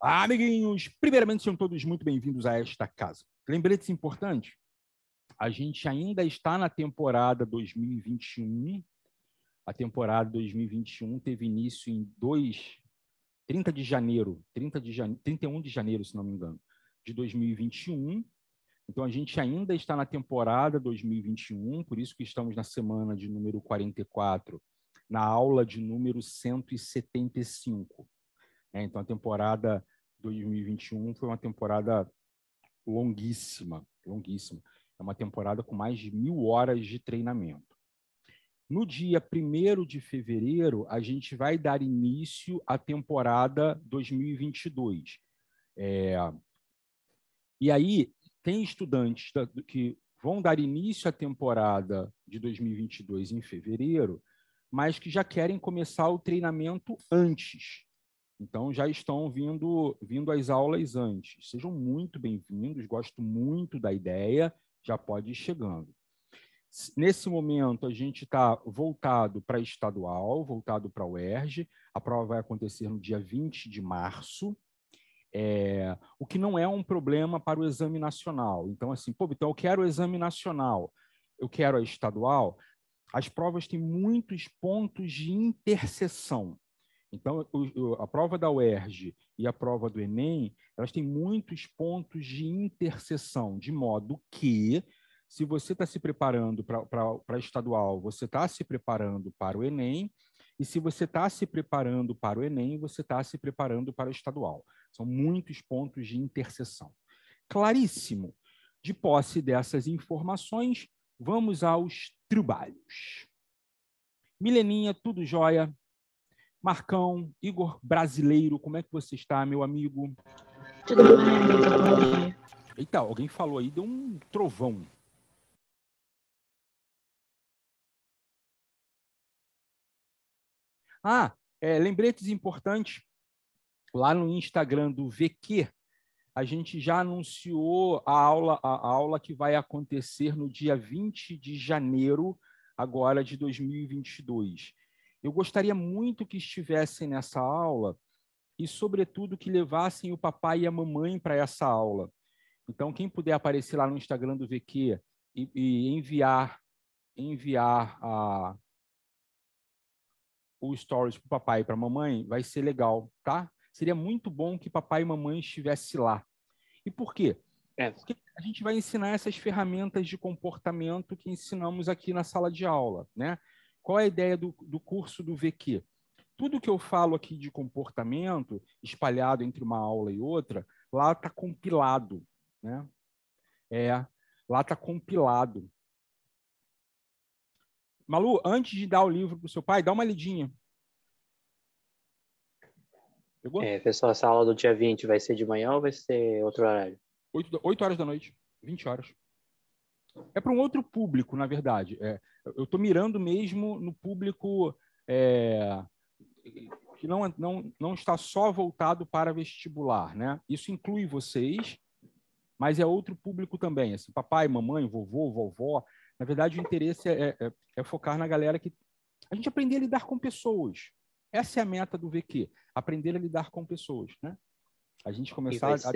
Amiguinhos, primeiramente sejam todos muito bem-vindos a esta casa. Lembretes importantes, a gente ainda está na temporada 2021. A temporada 2021 teve início em 2, 30 de janeiro, 30 de jane... 31 de janeiro, se não me engano, de 2021. Então, a gente ainda está na temporada 2021, por isso que estamos na semana de número 44, na aula de número 175. É, então, a temporada 2021 foi uma temporada longuíssima, longuíssima. É uma temporada com mais de mil horas de treinamento. No dia 1 de fevereiro, a gente vai dar início à temporada 2022. É... E aí, tem estudantes que vão dar início à temporada de 2022 em fevereiro, mas que já querem começar o treinamento antes. Então, já estão vindo, vindo às aulas antes. Sejam muito bem-vindos, gosto muito da ideia, já pode ir chegando. Nesse momento, a gente está voltado para estadual, voltado para a UERJ. A prova vai acontecer no dia 20 de março, é, o que não é um problema para o exame nacional. Então, assim, pô, então eu quero o exame nacional, eu quero a estadual. As provas têm muitos pontos de interseção. Então, a prova da UERJ e a prova do Enem, elas têm muitos pontos de interseção, de modo que, se você está se preparando para estadual, você está se preparando para o Enem, e se você está se preparando para o Enem, você está se preparando para o estadual. São muitos pontos de interseção. Claríssimo. De posse dessas informações, vamos aos trabalhos. Mileninha, tudo jóia? Marcão, Igor Brasileiro, como é que você está, meu amigo? Tudo bem, Eita, alguém falou aí, deu um trovão. Ah, é, lembretes importantes. Lá no Instagram do VQ, a gente já anunciou a aula, a aula que vai acontecer no dia 20 de janeiro, agora de 2022. Eu gostaria muito que estivessem nessa aula e, sobretudo, que levassem o papai e a mamãe para essa aula. Então, quem puder aparecer lá no Instagram do VQ e, e enviar enviar a, o stories para o papai e para a mamãe, vai ser legal, tá? Seria muito bom que papai e mamãe estivesse lá. E por quê? É. Porque a gente vai ensinar essas ferramentas de comportamento que ensinamos aqui na sala de aula, né? Qual é a ideia do, do curso do VQ? Tudo que eu falo aqui de comportamento, espalhado entre uma aula e outra, lá está compilado. Né? É, lá está compilado. Malu, antes de dar o livro para o seu pai, dá uma lidinha. Pegou? É, pessoal, essa aula do dia 20 vai ser de manhã ou vai ser outro horário? 8, 8 horas da noite, 20 horas. É para um outro público, na verdade. É, eu estou mirando mesmo no público é, que não, não, não está só voltado para vestibular. Né? Isso inclui vocês, mas é outro público também. Assim, papai, mamãe, vovô, vovó. Na verdade, o interesse é, é, é focar na galera que. A gente aprender a lidar com pessoas. Essa é a meta do VQ, aprender a lidar com pessoas. Né? A gente começar a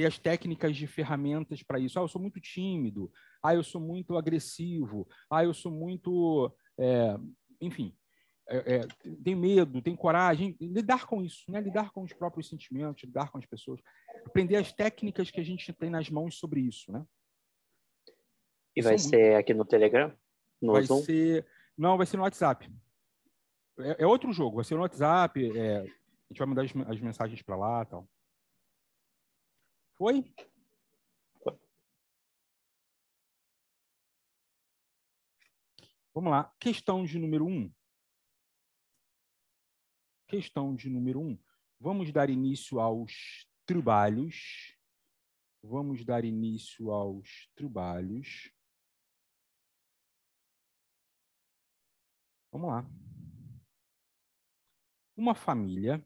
ter as técnicas de ferramentas para isso. Ah, eu sou muito tímido ah, eu sou muito agressivo, ah, eu sou muito, é, enfim, é, é, tem medo, tem coragem, lidar com isso, né? lidar com os próprios sentimentos, lidar com as pessoas, aprender as técnicas que a gente tem nas mãos sobre isso, né? E vai ser aqui no Telegram? No vai Zoom? ser, não, vai ser no WhatsApp. É, é outro jogo, vai ser no WhatsApp, é, a gente vai mandar as, as mensagens para lá, tal. Foi? Vamos lá. Questão de número um. Questão de número um. Vamos dar início aos trabalhos. Vamos dar início aos trabalhos. Vamos lá. Uma família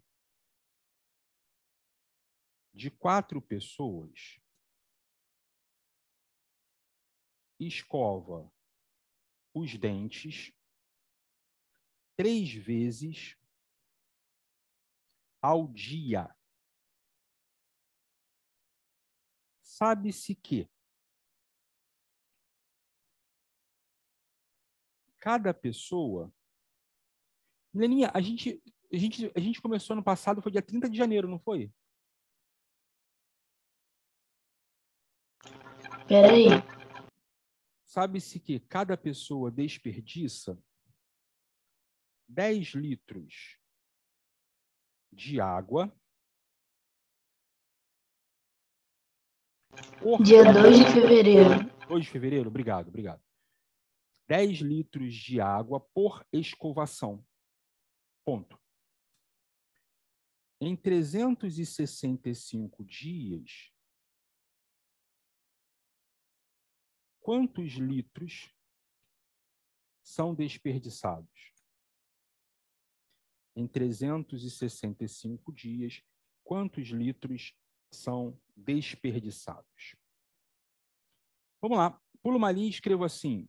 de quatro pessoas escova os dentes três vezes ao dia. Sabe-se que cada pessoa. Leninha, a gente, a, gente, a gente começou no passado, foi dia 30 de janeiro, não foi? Peraí. Sabe-se que cada pessoa desperdiça 10 litros de água. Dia 2 de fevereiro. 2 de fevereiro, obrigado, obrigado. 10 litros de água por escovação. Ponto. Em 365 dias, quantos litros são desperdiçados? Em 365 dias, quantos litros são desperdiçados? Vamos lá. Pulo uma linha e escrevo assim: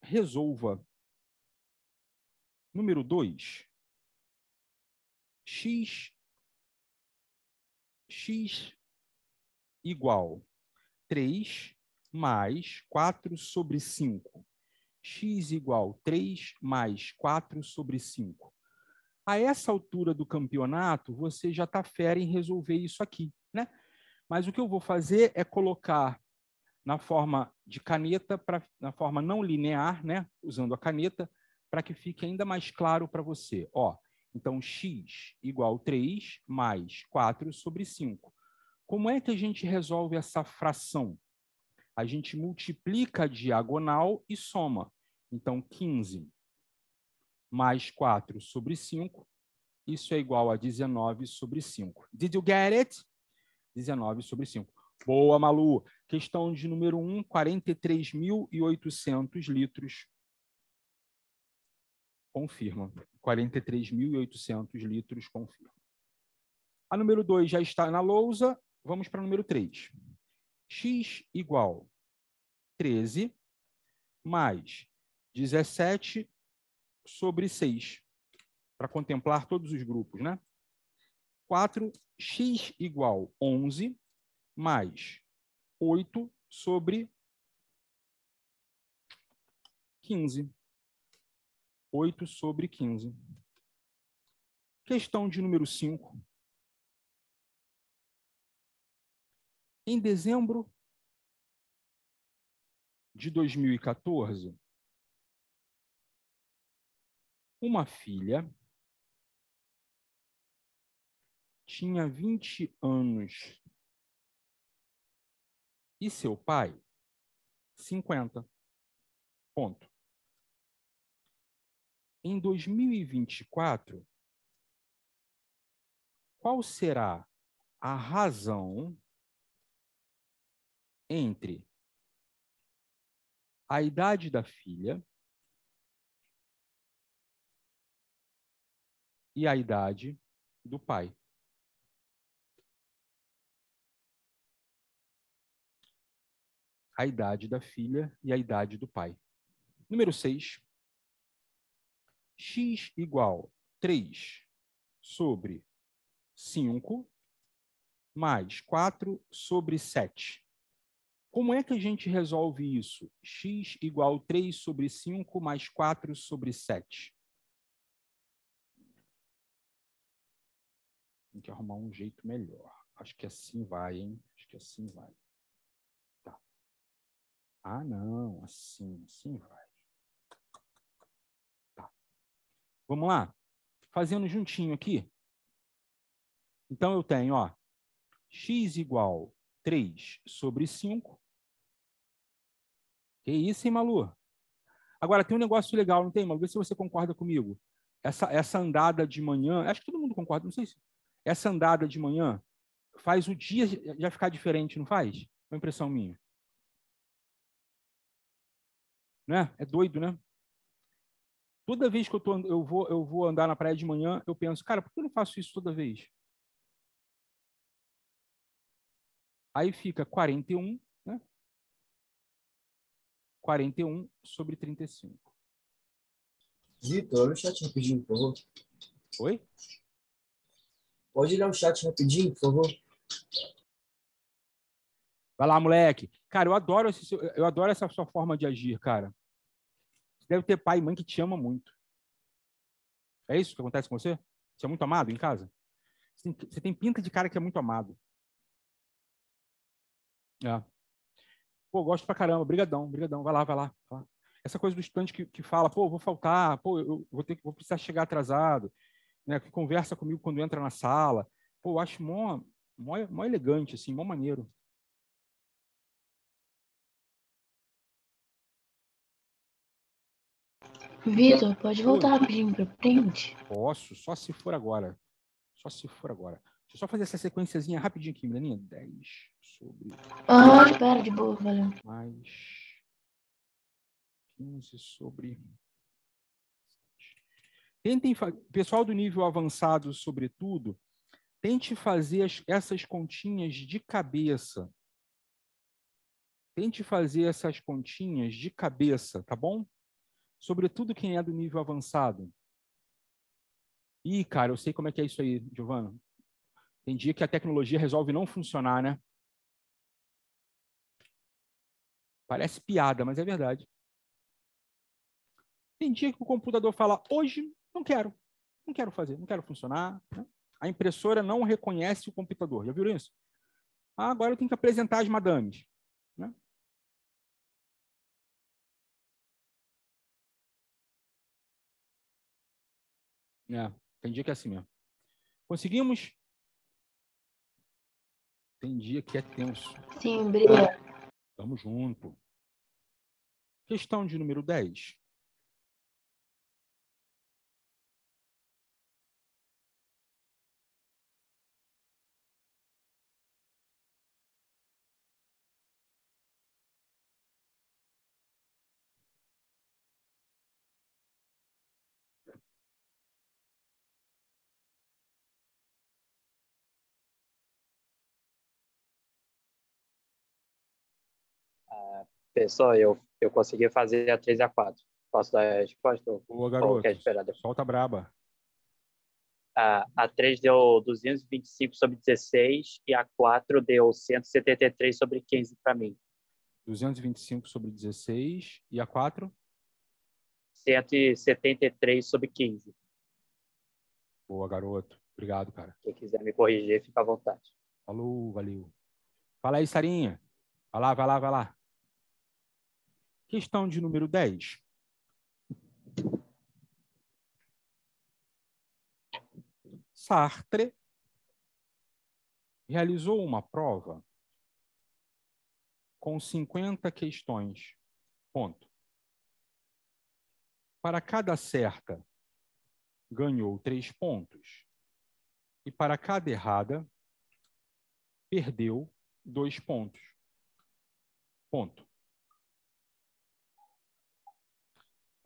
resolva. Número 2. X, x igual 3 mais 4 sobre 5. x igual 3 mais 4 sobre 5. A essa altura do campeonato, você já está fera em resolver isso aqui, né? Mas o que eu vou fazer é colocar na forma de caneta, pra, na forma não linear, né? usando a caneta, para que fique ainda mais claro para você. Ó, então, x igual 3 mais 4 sobre 5. Como é que a gente resolve essa fração? A gente multiplica a diagonal e soma. Então, 15 mais 4 sobre 5, isso é igual a 19 sobre 5. Did you get it? 19 sobre 5. Boa, Malu. Questão de número 1, 43.800 litros. Confirma. 43.800 litros, confirma. A número 2 já está na lousa. Vamos para o número 3. X igual 13 mais 17 sobre 6. Para contemplar todos os grupos, né? 4x igual 11 mais 8 sobre 15. 8 sobre 15. Questão de número 5. Em dezembro de 2014, uma filha tinha 20 anos e seu pai, 50. Ponto. Em 2024, qual será a razão entre a idade da filha e a idade do pai? a idade da filha e a idade do pai. Número 6. x igual 3 sobre 5 mais 4 sobre 7. Como é que a gente resolve isso? x igual 3 sobre 5 mais 4 sobre 7. Tem que arrumar um jeito melhor. Acho que assim vai, hein? Acho que assim vai. Ah, não, assim, assim vai. Tá. Vamos lá? Fazendo juntinho aqui. Então, eu tenho, ó, x igual 3 sobre 5. Que isso, hein, Malu? Agora, tem um negócio legal, não tem, Malu? Vê se você concorda comigo. Essa, essa andada de manhã, acho que todo mundo concorda, não sei se... Essa andada de manhã faz o dia já ficar diferente, não faz? É uma impressão minha. Né? É doido, né? Toda vez que eu, tô, eu, vou, eu vou andar na praia de manhã, eu penso, cara, por que eu não faço isso toda vez? Aí fica 41, né? 41 sobre 35. Vitor, olha o chat rapidinho, por favor. Oi? Pode olhar o chat rapidinho, por favor? Vai lá, moleque. Cara, eu adoro, esse, eu adoro essa sua forma de agir, cara. Você deve ter pai e mãe que te ama muito. É isso que acontece com você? Você é muito amado em casa? Você tem, você tem pinta de cara que é muito amado. É. Pô, gosto pra caramba. Brigadão, brigadão. Vai lá, vai lá. Vai lá. Essa coisa do estudante que, que fala, pô, vou faltar, pô, eu vou, ter, vou precisar chegar atrasado, né? que conversa comigo quando entra na sala. Pô, eu acho mó, mó, mó elegante, assim, mó maneiro. Vitor, pode voltar rapidinho para print? Posso, só se for agora. Só se for agora. Deixa eu só fazer essa sequenciazinha rapidinho aqui, Milaninha. 10 sobre. Ah, espera, de boa, valeu. Mais 15 sobre. Tentem, pessoal do nível avançado, sobretudo, tente fazer as, essas continhas de cabeça. Tente fazer essas continhas de cabeça, tá bom? Sobretudo quem é do nível avançado. Ih, cara, eu sei como é que é isso aí, Giovana. Tem dia que a tecnologia resolve não funcionar, né? Parece piada, mas é verdade. Tem dia que o computador fala, hoje não quero, não quero fazer, não quero funcionar. Né? A impressora não reconhece o computador. Já viram isso? Ah, agora eu tenho que apresentar as madames. Né? É, tem dia que é assim mesmo. Conseguimos? Tem dia que é tenso. Sim, obrigado. Tamo junto. Questão de número 10. Pessoal, eu, eu consegui fazer a 3 e a 4. Posso dar a resposta? Boa, garoto. quer esperar depois? Solta braba. A, a 3 deu 225 sobre 16 e a 4 deu 173 sobre 15 para mim. 225 sobre 16 e a 4? 173 sobre 15. Boa, garoto. Obrigado, cara. Quem quiser me corrigir, fica à vontade. Falou, valeu. Fala aí, Sarinha. Vai lá, vai lá, vai lá. Questão de número 10. Sartre realizou uma prova com 50 questões. Ponto. Para cada certa, ganhou três pontos. E para cada errada, perdeu dois pontos. Ponto.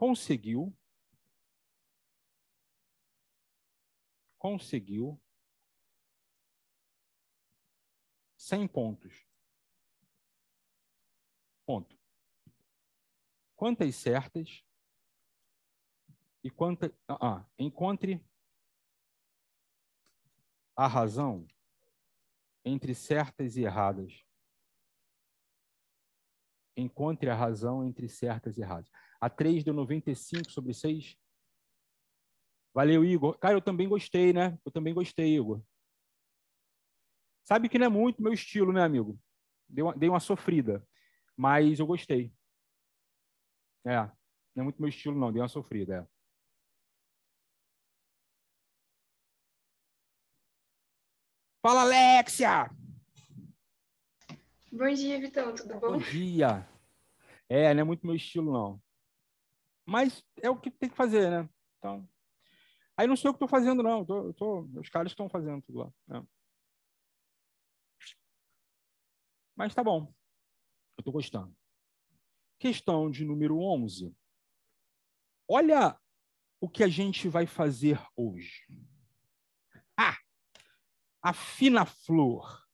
Conseguiu conseguiu 100 pontos. Ponto. Quantas certas e quantas. Ah, encontre a razão entre certas e erradas. Encontre a razão entre certas e erradas. A 3 deu 95 sobre 6. Valeu, Igor. Cara, eu também gostei, né? Eu também gostei, Igor. Sabe que não é muito meu estilo, né, amigo? Dei uma, dei uma sofrida, mas eu gostei. É, não é muito meu estilo, não. Dei uma sofrida, é. Fala, Alexia! Bom dia, Vitão. Tudo bom? Bom dia. É, não é muito meu estilo, não. Mas é o que tem que fazer, né? Então, aí não sou eu que estou fazendo, não. Tô, tô, os caras estão fazendo tudo lá. Né? Mas tá bom. Eu estou gostando. Questão de número 11. Olha o que a gente vai fazer hoje. Ah! A fina flor.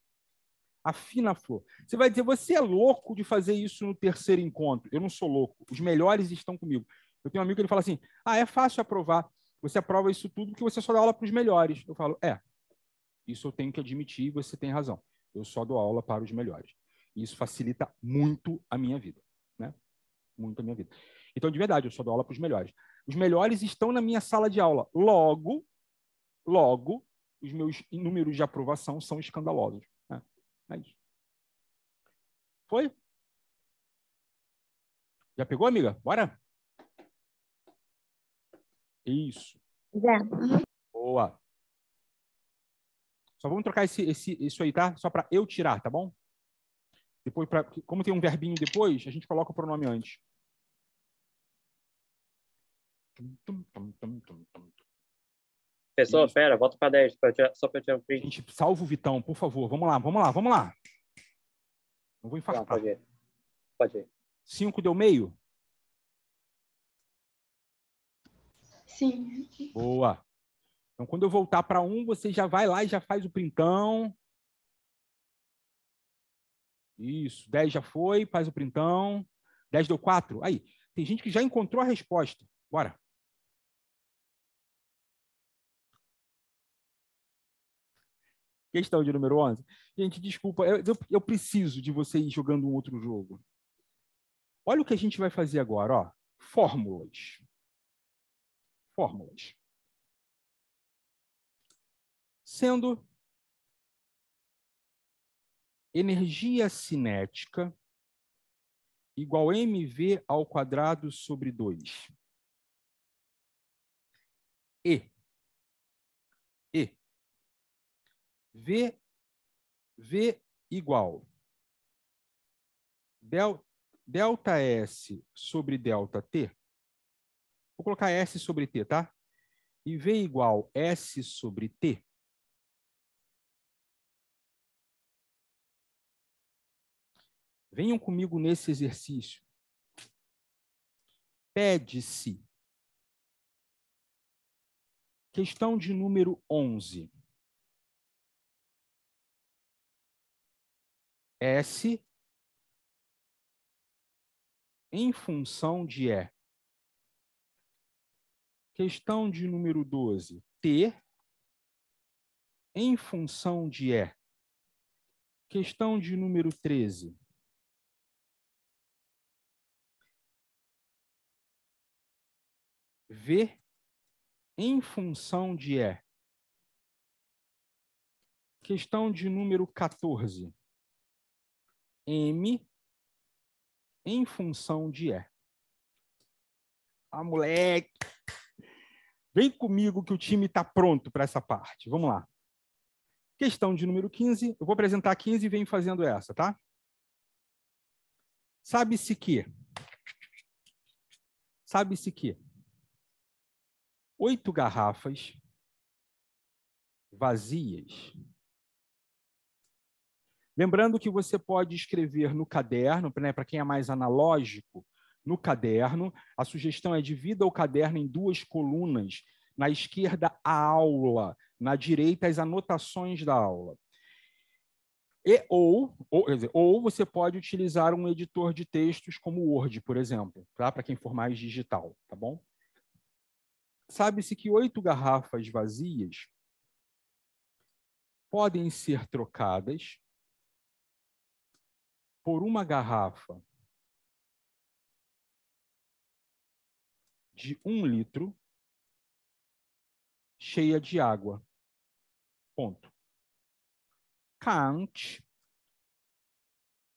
A fina flor. Você vai dizer, você é louco de fazer isso no terceiro encontro. Eu não sou louco. Os melhores estão comigo. Eu tenho um amigo que ele fala assim: ah, é fácil aprovar. Você aprova isso tudo porque você só dá aula para os melhores. Eu falo: é, isso eu tenho que admitir, você tem razão. Eu só dou aula para os melhores. Isso facilita muito a minha vida, né? Muito a minha vida. Então, de verdade, eu só dou aula para os melhores. Os melhores estão na minha sala de aula. Logo, logo, os meus números de aprovação são escandalosos. Né? É isso. Foi? Já pegou, amiga? Bora? Isso. Já. Boa. Só vamos trocar esse, esse, isso aí, tá? Só para eu tirar, tá bom? Depois, pra, como tem um verbinho depois, a gente coloca o pronome antes. Pessoal, Isso. pera, volta para 10, pra eu tirar- só para tirar o print. Gente, salva o Vitão, por favor. Vamos lá, vamos lá, vamos lá. Não vou infartar. pode ir. Pode ir. Cinco deu meio? Sim. Boa. Então, quando eu voltar para um, você já vai lá e já faz o printão. Isso. 10 já foi, faz o printão. 10 deu 4. Aí, tem gente que já encontrou a resposta. Bora. Questão de número 11. Gente, desculpa, eu, eu, eu preciso de vocês jogando um outro jogo. Olha o que a gente vai fazer agora, ó. Fórmulas. Fórmulas. Sendo energia cinética igual mv ao quadrado sobre 2. E. E. V. V igual. Del, delta S sobre delta T. Vou colocar S sobre T, tá? E V igual S sobre T. Venham comigo nesse exercício. Pede-se. Questão de número 11. S em função de E. Questão de número 12. T em função de E. Questão de número 13. V em função de E. Questão de número 14. M em função de E. Ah, moleque! Vem comigo que o time está pronto para essa parte. Vamos lá. Questão de número 15. Eu vou apresentar 15 e venho fazendo essa, tá? Sabe-se que. Sabe-se que. Oito garrafas vazias. Lembrando que você pode escrever no caderno, né, para quem é mais analógico, no caderno. A sugestão é divida o caderno em duas colunas. Na esquerda, a aula. Na direita, as anotações da aula. E, ou, ou, ou você pode utilizar um editor de textos como o Word, por exemplo, tá? para quem for mais digital, tá bom? Sabe-se que oito garrafas vazias podem ser trocadas por uma garrafa de um litro cheia de água. Ponto. Kant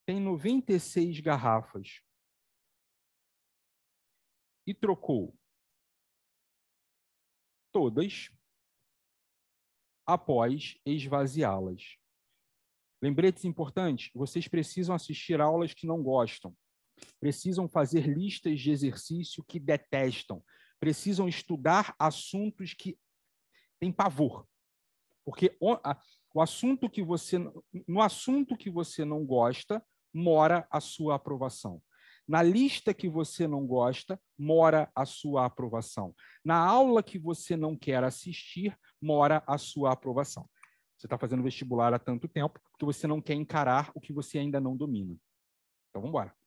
tem 96 garrafas e trocou todas após esvaziá-las. Lembretes importantes: vocês precisam assistir aulas que não gostam, precisam fazer listas de exercício que detestam, precisam estudar assuntos que têm pavor. Porque o, a, o assunto que você no assunto que você não gosta mora a sua aprovação. Na lista que você não gosta, mora a sua aprovação. Na aula que você não quer assistir, mora a sua aprovação. Você está fazendo vestibular há tanto tempo porque você não quer encarar o que você ainda não domina. Então, vamos embora.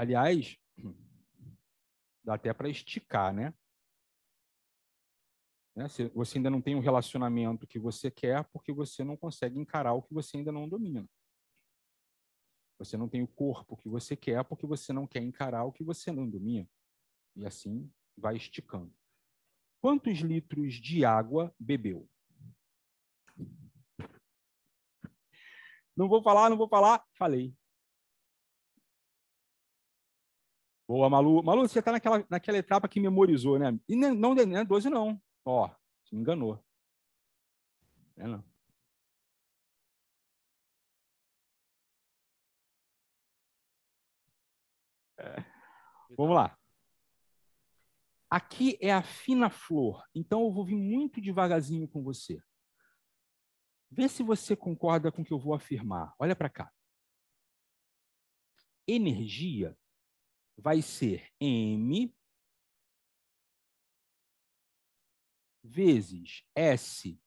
Aliás, dá até para esticar, né? né? Se você ainda não tem um relacionamento que você quer porque você não consegue encarar o que você ainda não domina. Você não tem o corpo que você quer porque você não quer encarar o que você não domina. E assim vai esticando. Quantos litros de água bebeu? Não vou falar, não vou falar. Falei. Boa, Malu. Malu, você está naquela, naquela etapa que memorizou, né? E não, não, não é 12, não. Ó, você me enganou. É não. É. Vamos lá. Aqui é a fina flor, então eu vou vir muito devagarzinho com você. Vê se você concorda com o que eu vou afirmar. Olha para cá. Energia vai ser M vezes S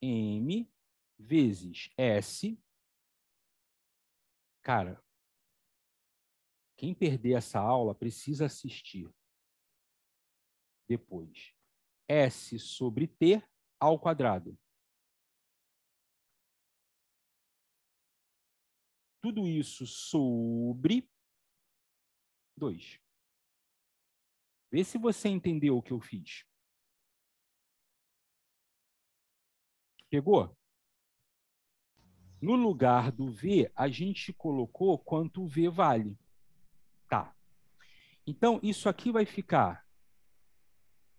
M vezes S. Cara, quem perder essa aula precisa assistir depois. S sobre T ao quadrado. Tudo isso sobre 2. Vê se você entendeu o que eu fiz. Pegou? No lugar do V, a gente colocou quanto o V vale. Tá. Então, isso aqui vai ficar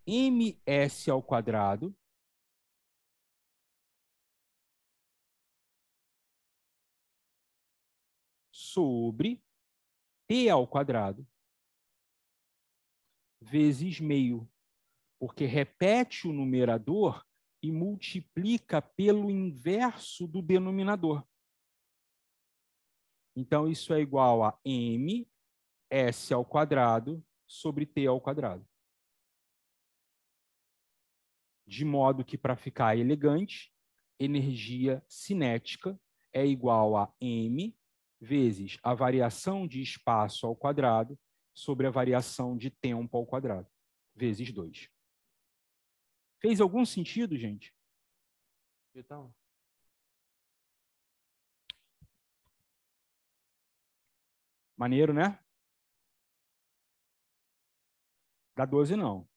ms ao quadrado sobre t ao quadrado vezes meio, porque repete o numerador e multiplica pelo inverso do denominador. Então, isso é igual a m S ao quadrado sobre T ao quadrado. De modo que, para ficar elegante, energia cinética é igual a m vezes a variação de espaço ao quadrado sobre a variação de tempo ao quadrado, vezes 2. Fez algum sentido, gente? Então. Maneiro, né? Da 12, não.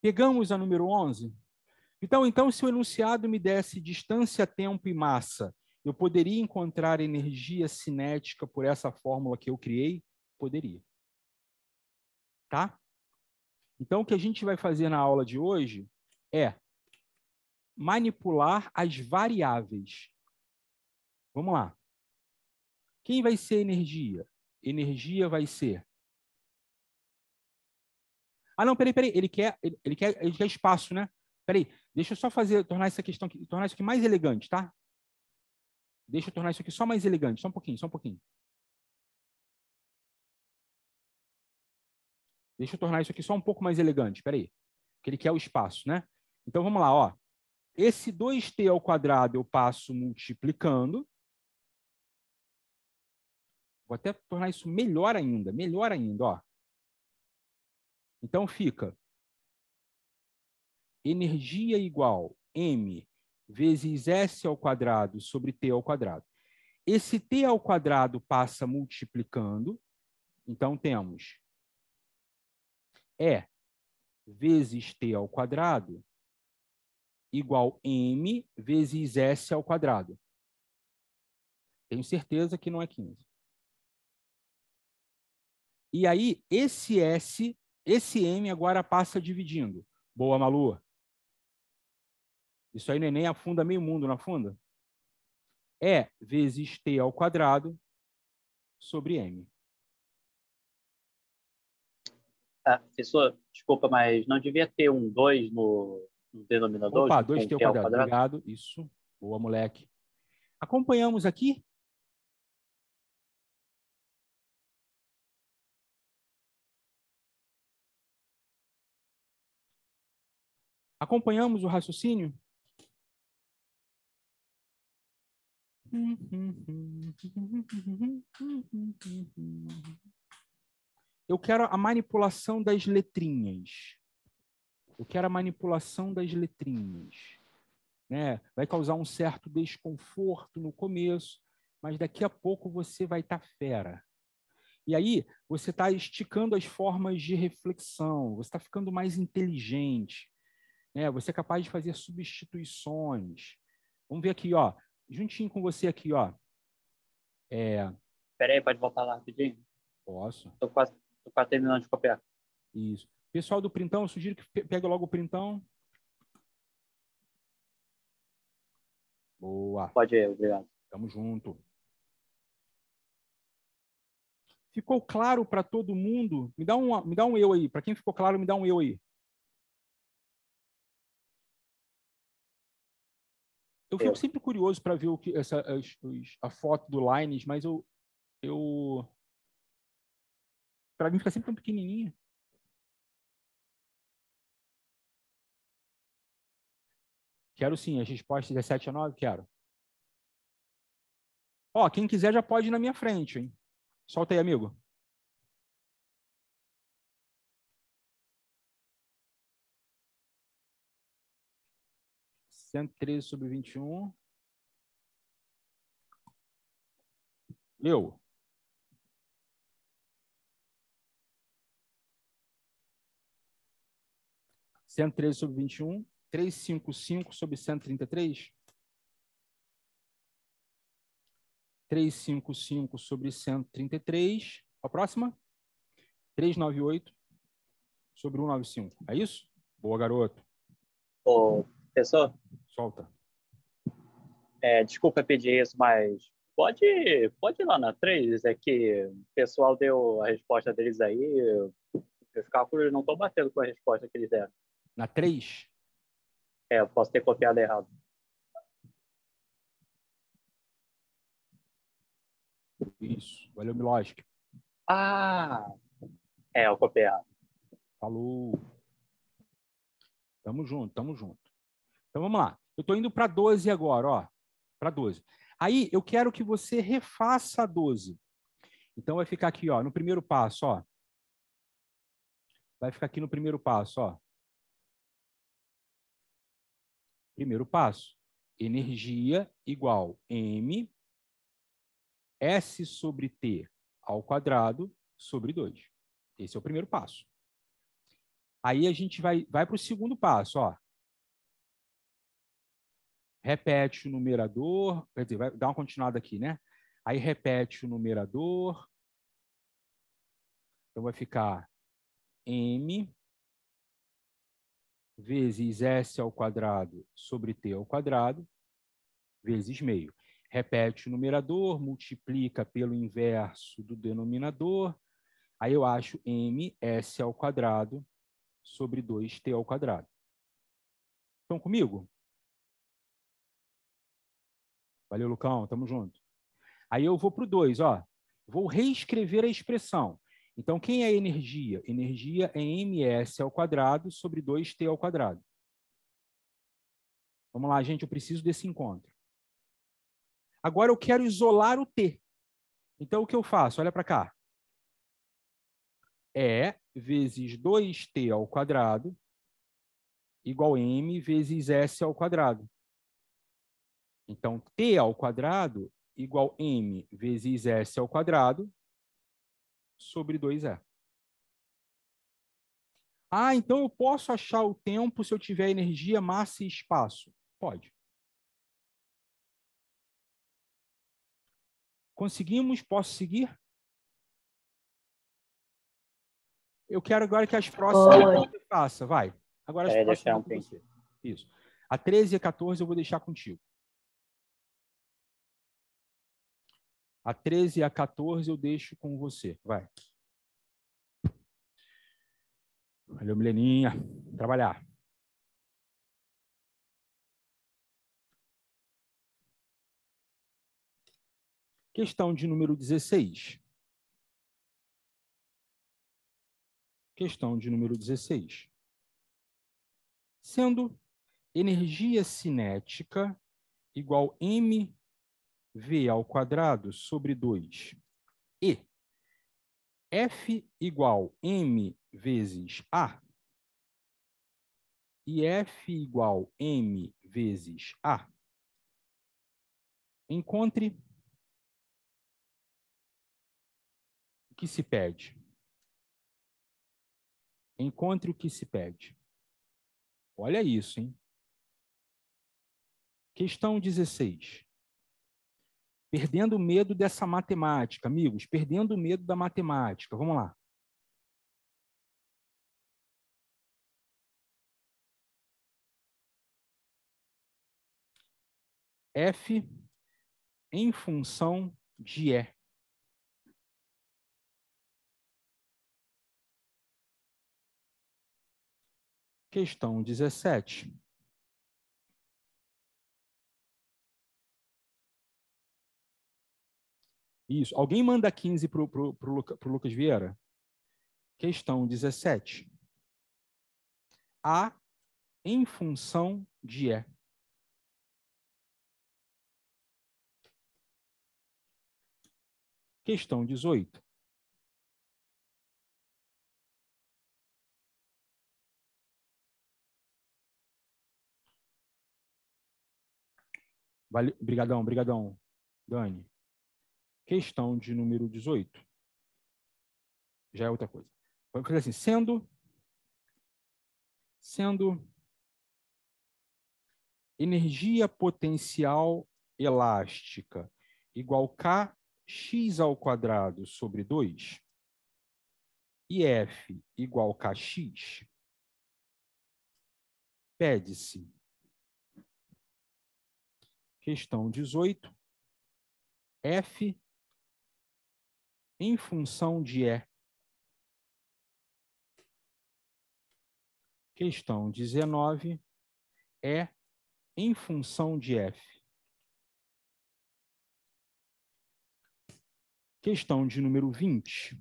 Pegamos a número 11. Então, então, se o enunciado me desse distância, tempo e massa, eu poderia encontrar energia cinética por essa fórmula que eu criei? Poderia. Tá? Então, o que a gente vai fazer na aula de hoje é manipular as variáveis. Vamos lá. Quem vai ser energia? energia vai ser. Ah, não, peraí, peraí. Ele quer, ele, quer, ele quer espaço, né? Peraí, deixa eu só fazer, tornar essa questão, tornar isso aqui mais elegante, tá? Deixa eu tornar isso aqui só mais elegante, só um pouquinho, só um pouquinho. Deixa eu tornar isso aqui só um pouco mais elegante, peraí. Porque ele quer o espaço, né? Então, vamos lá, ó. Esse 2t ao quadrado eu passo multiplicando. Vou até tornar isso melhor ainda, melhor ainda, ó. Então fica energia igual m vezes s ao quadrado sobre t ao quadrado. Esse t ao quadrado passa multiplicando, então temos E vezes t ao quadrado igual m vezes s ao quadrado. Tenho certeza que não é 15. E aí, esse S, esse M agora passa dividindo. Boa, Malu. Isso aí neném afunda meio mundo, não afunda? É vezes T ao quadrado sobre M. Ah, professor, desculpa, mas não devia ter um 2 no, no denominador? Opa, 2T ao quadrado. quadrado. Obrigado. Isso. Boa, moleque. Acompanhamos aqui Acompanhamos o raciocínio? Eu quero a manipulação das letrinhas. Eu quero a manipulação das letrinhas. Né? Vai causar um certo desconforto no começo, mas daqui a pouco você vai estar tá fera. E aí você está esticando as formas de reflexão, você está ficando mais inteligente, né? você é capaz de fazer substituições. Vamos ver aqui, ó, juntinho com você aqui, ó. É... Peraí, pode voltar lá rapidinho? Posso. Estou quase, tô quase terminando de copiar. Isso. Pessoal do printão, eu sugiro que pegue logo o printão. Boa. Pode ir, obrigado. Tamo junto. Ficou claro para todo mundo? Me dá um, me dá um eu aí. Para quem ficou claro, me dá um eu aí. Eu fico sempre curioso para ver o que essa a foto do Lines, mas eu eu para mim fica sempre tão pequenininha. Quero sim, as respostas 17 a 9, quero. Ó, quem quiser já pode ir na minha frente, hein? Solta aí, amigo. Cento treze sobre vinte e um. Leu. Cento treze sobre vinte e um. E cinco cinco sobre cento trinta e três. 355 sobre 133. A próxima? 398 sobre 195. É isso? Boa, garoto. Ô, professor? Solta. É, desculpa pedir isso, mas pode, pode ir lá na 3, é que o pessoal deu a resposta deles aí, os cálculos não estão batendo com a resposta que eles deram. Na 3? É, eu posso ter copiado errado. Isso. Valeu, Miloski. Ah! É, o copiado. Falou. Tamo junto, tamo junto. Então vamos lá. Eu estou indo para 12 agora, ó. Para 12. Aí eu quero que você refaça a 12. Então vai ficar aqui, ó, no primeiro passo, ó. Vai ficar aqui no primeiro passo, ó. Primeiro passo. Energia igual M S sobre T ao quadrado sobre 2. Esse é o primeiro passo. Aí a gente vai, vai para o segundo passo. Ó. Repete o numerador, quer dizer, vai dar uma continuada aqui, né? Aí repete o numerador. Então vai ficar M vezes S ao quadrado sobre T ao quadrado vezes meio repete o numerador, multiplica pelo inverso do denominador, aí eu acho ms ao quadrado sobre 2t ao quadrado. Estão comigo? Valeu, Lucão, tamo junto. Aí eu vou para o 2, ó. Vou reescrever a expressão. Então, quem é energia? Energia é ms ao quadrado sobre 2t ao quadrado. Vamos lá, gente, eu preciso desse encontro. Agora eu quero isolar o T. Então, o que eu faço? Olha para cá. E vezes 2t ao quadrado igual m vezes s ao quadrado. Então, t ao quadrado igual m vezes s ao quadrado sobre 2e. Ah, então eu posso achar o tempo se eu tiver energia, massa e espaço? Pode. Conseguimos? Posso seguir? Eu quero agora que as próximas você faça. Vai. Agora as é, próximas um. Isso. A 13 e a 14 eu vou deixar contigo. A 13 e a 14 eu deixo com você. Vai. Valeu, Mileninha. Trabalhar. Questão de número 16. Questão de número 16. Sendo energia cinética igual mv ao quadrado sobre 2 e F igual m vezes A, e F igual M vezes A, encontre o que se pede. Encontre o que se pede. Olha isso, hein? Questão 16. Perdendo o medo dessa matemática, amigos, perdendo o medo da matemática. Vamos lá. F em função de E. Questão 17. Isso. Alguém manda 15 para o Lucas Vieira? Questão 17. A em função de E. Questão 18. Vale, brigadão, brigadão, Dani. Questão de número 18. Já é outra coisa. Vamos fazer assim, sendo sendo energia potencial elástica igual K x ao quadrado sobre 2 e f igual kx, pede-se questão 18, f em função de E. Questão 19 é em função de F. Questão de número 20.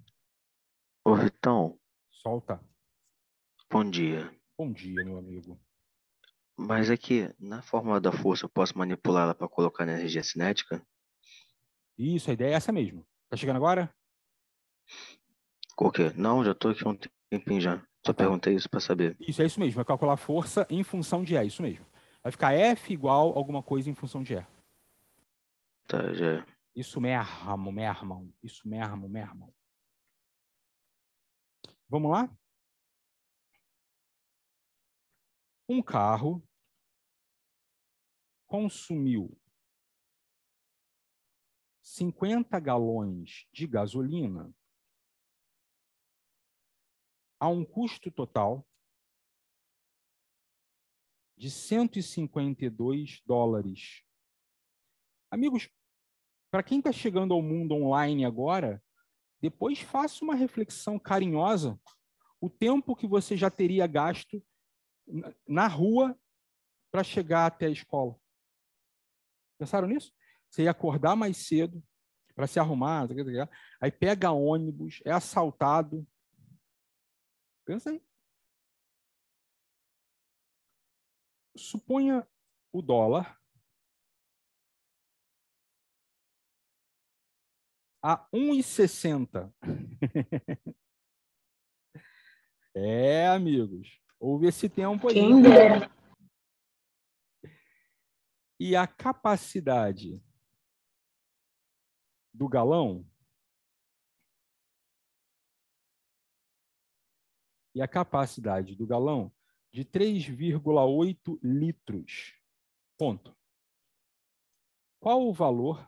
Ô, Ritão. Solta. Bom dia. Bom dia, meu amigo. Mas aqui, na fórmula da força, eu posso manipulá-la para colocar na energia cinética? Isso, a ideia é essa mesmo. Tá chegando agora? O quê? Não, já estou aqui há um tempinho já. Só tá. perguntei isso para saber. Isso, é isso mesmo. É calcular força em função de E, isso mesmo. Vai ficar F igual alguma coisa em função de E. Tá, já é. Isso mesmo, meu irmão. Isso mesmo, meu irmão. Vamos lá? Um carro consumiu 50 galões de gasolina a um custo total de 152 dólares. Amigos, para quem está chegando ao mundo online agora, depois faça uma reflexão carinhosa. O tempo que você já teria gasto na rua para chegar até a escola. Pensaram nisso? Você ia acordar mais cedo para se arrumar, aí pega ônibus, é assaltado. Pensa aí. Suponha o dólar a 1,60. é, amigos. Houve esse tempo aí. Quem dera. E a capacidade do galão e a capacidade do galão de 3,8 litros. Ponto. Qual o valor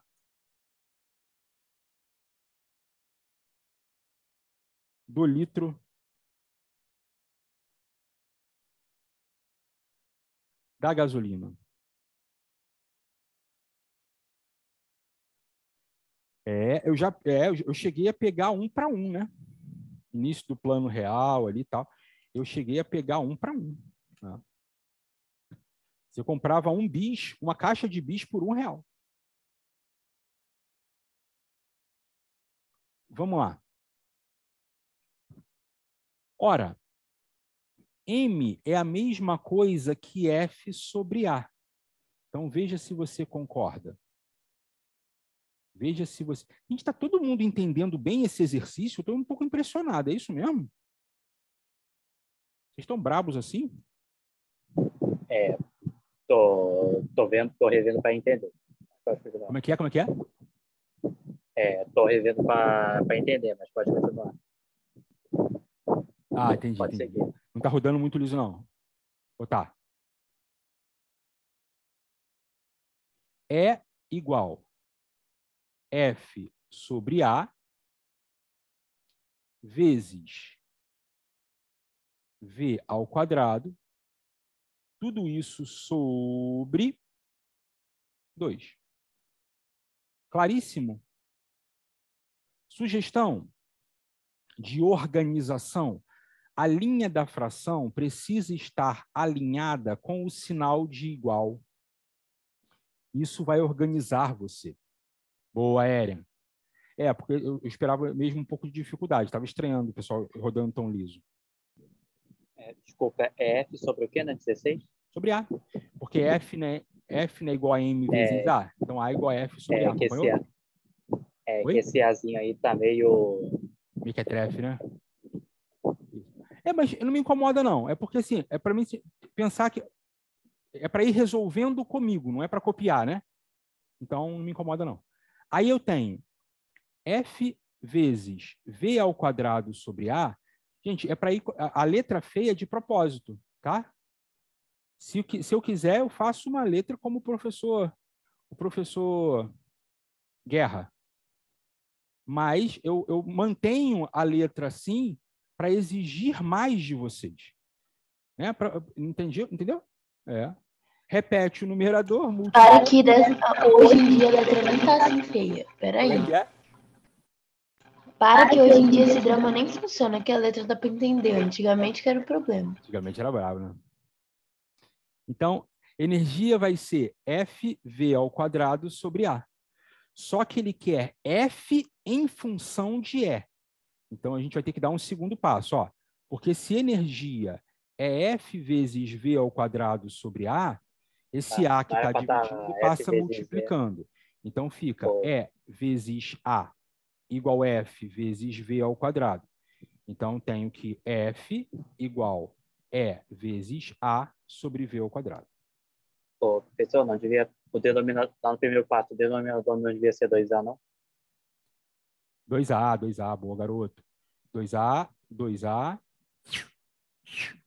do litro da gasolina. É, eu já é, eu cheguei a pegar um para um, né? Início do plano real ali e tal. Eu cheguei a pegar um para um. Né? Você comprava um bis, uma caixa de bis por um real. Vamos lá. Ora, M é a mesma coisa que F sobre A. Então veja se você concorda. Veja se você. Gente, está todo mundo entendendo bem esse exercício? Estou um pouco impressionado. É isso mesmo? Vocês estão brabos assim? É, tô, tô vendo, tô revendo para entender. Como é que é? Como é que é? É, tô revendo para entender, mas pode continuar. Ah, entendi. Pode entendi. seguir. Não tá rodando muito liso, não. Ou tá? É igual F sobre A vezes V ao quadrado, tudo isso sobre 2. Claríssimo? Sugestão de organização. A linha da fração precisa estar alinhada com o sinal de igual. Isso vai organizar você. Boa, Eren. É, porque eu esperava mesmo um pouco de dificuldade. Estava estranhando o pessoal rodando tão liso. É, desculpa, é F sobre o quê, né? 16? Sobre A. Porque F, né, F não é igual a M vezes A. Então A é igual a F sobre A. É, que esse? A, é, Oi? que esse Azinho aí tá meio. Mequetrefe, né? É, mas não me incomoda, não. É porque, assim, é para mim pensar que é para ir resolvendo comigo, não é para copiar, né? Então, não me incomoda, não. Aí eu tenho F vezes V ao quadrado sobre A. Gente, é para ir. A, letra feia de propósito, tá? Se, se eu quiser, eu faço uma letra como o professor, o professor Guerra. Mas eu, eu mantenho a letra assim para exigir mais de vocês. Né? Pra, entendi, entendeu? É. Repete o numerador, multiplica. Para que dessa- hoje em dia a letra nem tá assim feia. Peraí. Como é é? Para que hoje em dia esse drama nem funciona, que a letra dá pra entender. Antigamente que era o problema. Antigamente era bravo, né? Então, energia vai ser FV ao quadrado sobre A. Só que ele quer F em função de E. Então, a gente vai ter que dar um segundo passo. Ó. Porque se energia é F vezes V ao quadrado sobre A, esse Ah, A que está tá dividindo F passa multiplicando. Então, fica Pô. E vezes A igual F vezes V ao quadrado. Então, tenho que F igual E vezes A sobre V ao quadrado. Pô, professor, não devia. O denominador, lá no primeiro passo, o denominador não devia ser 2A, não? 2A, 2A, boa, garoto. 2A, 2A.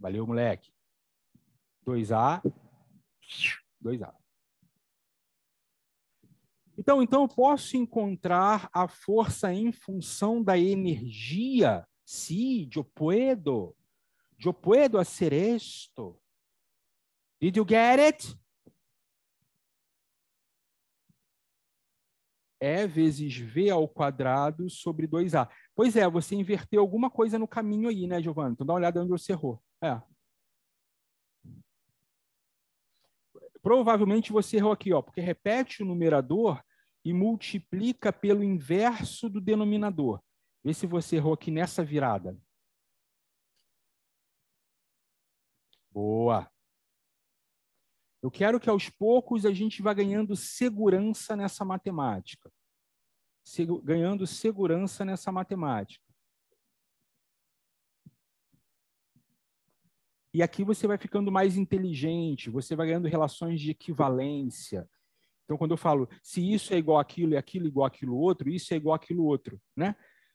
Valeu, moleque. 2A, 2A. Então, então eu posso encontrar a força em função da energia. Sí, yo puedo. Yo puedo hacer esto. Did you get it? E vezes V ao quadrado sobre 2A. Pois é, você inverteu alguma coisa no caminho aí, né, Giovanni? Então dá uma olhada onde você errou. É. Provavelmente você errou aqui, ó, porque repete o numerador e multiplica pelo inverso do denominador. Vê se você errou aqui nessa virada. Boa. Eu quero que aos poucos a gente vá ganhando segurança nessa matemática. Ganhando segurança nessa matemática. E aqui você vai ficando mais inteligente, você vai ganhando relações de equivalência. Então, quando eu falo se isso é igual àquilo e aquilo é igual àquilo outro, isso é igual àquilo outro, né?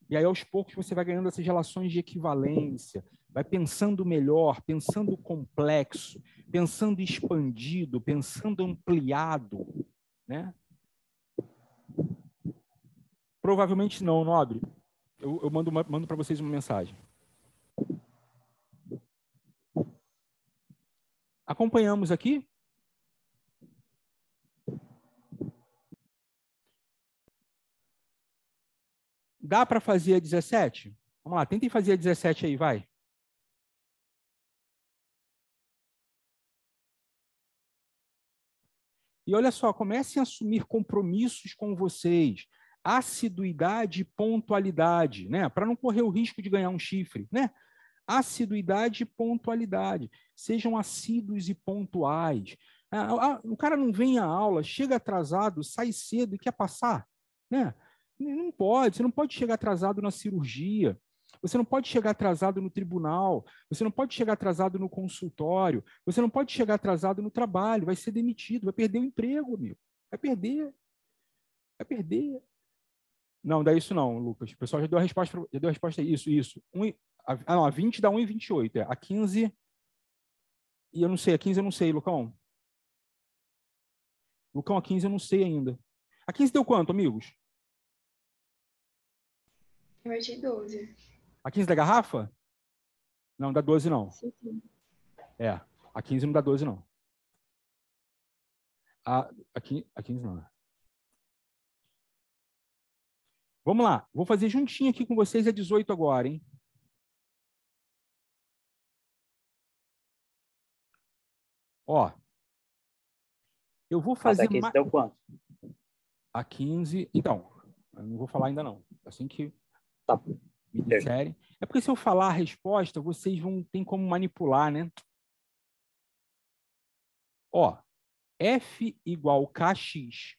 E aí, aos poucos, você vai ganhando essas relações de equivalência, vai pensando melhor, pensando complexo, pensando expandido, pensando ampliado, né? Provavelmente não, Nobre. Eu, eu mando, mando para vocês uma mensagem. Acompanhamos aqui? Dá para fazer a 17? Vamos lá, tentem fazer a 17 aí, vai. E olha só, comecem a assumir compromissos com vocês. Assiduidade e pontualidade, né? Para não correr o risco de ganhar um chifre, né? Assiduidade e pontualidade. Sejam assíduos e pontuais. Ah, ah, o cara não vem à aula, chega atrasado, sai cedo e quer passar, né? Não pode, você não pode chegar atrasado na cirurgia. Você não pode chegar atrasado no tribunal, você não pode chegar atrasado no consultório, você não pode chegar atrasado no trabalho, vai ser demitido, vai perder o emprego, amigo. Vai perder. Vai perder. Não, dá isso não, Lucas. O pessoal já deu a resposta, já deu a resposta isso, isso. Um, a, ah, não, a 20 dá 1,28. É. A 15 e eu não sei, a 15 eu não sei, Lucão. Lucão, a 15 eu não sei ainda. A 15 deu quanto, amigos? Eu achei 12. A 15 da garrafa? Não, dá 12 não. Sim, sim. É, a 15 não dá 12 não. A, a, 15, a 15 não. Vamos lá, vou fazer juntinho aqui com vocês a 18 agora, hein? Ó, eu vou fazer. A 15 ma... deu quanto? A 15. Então, eu não vou falar ainda não. Assim que tá. me disserem. É porque se eu falar a resposta, vocês vão ter como manipular, né? Ó, F igual KX.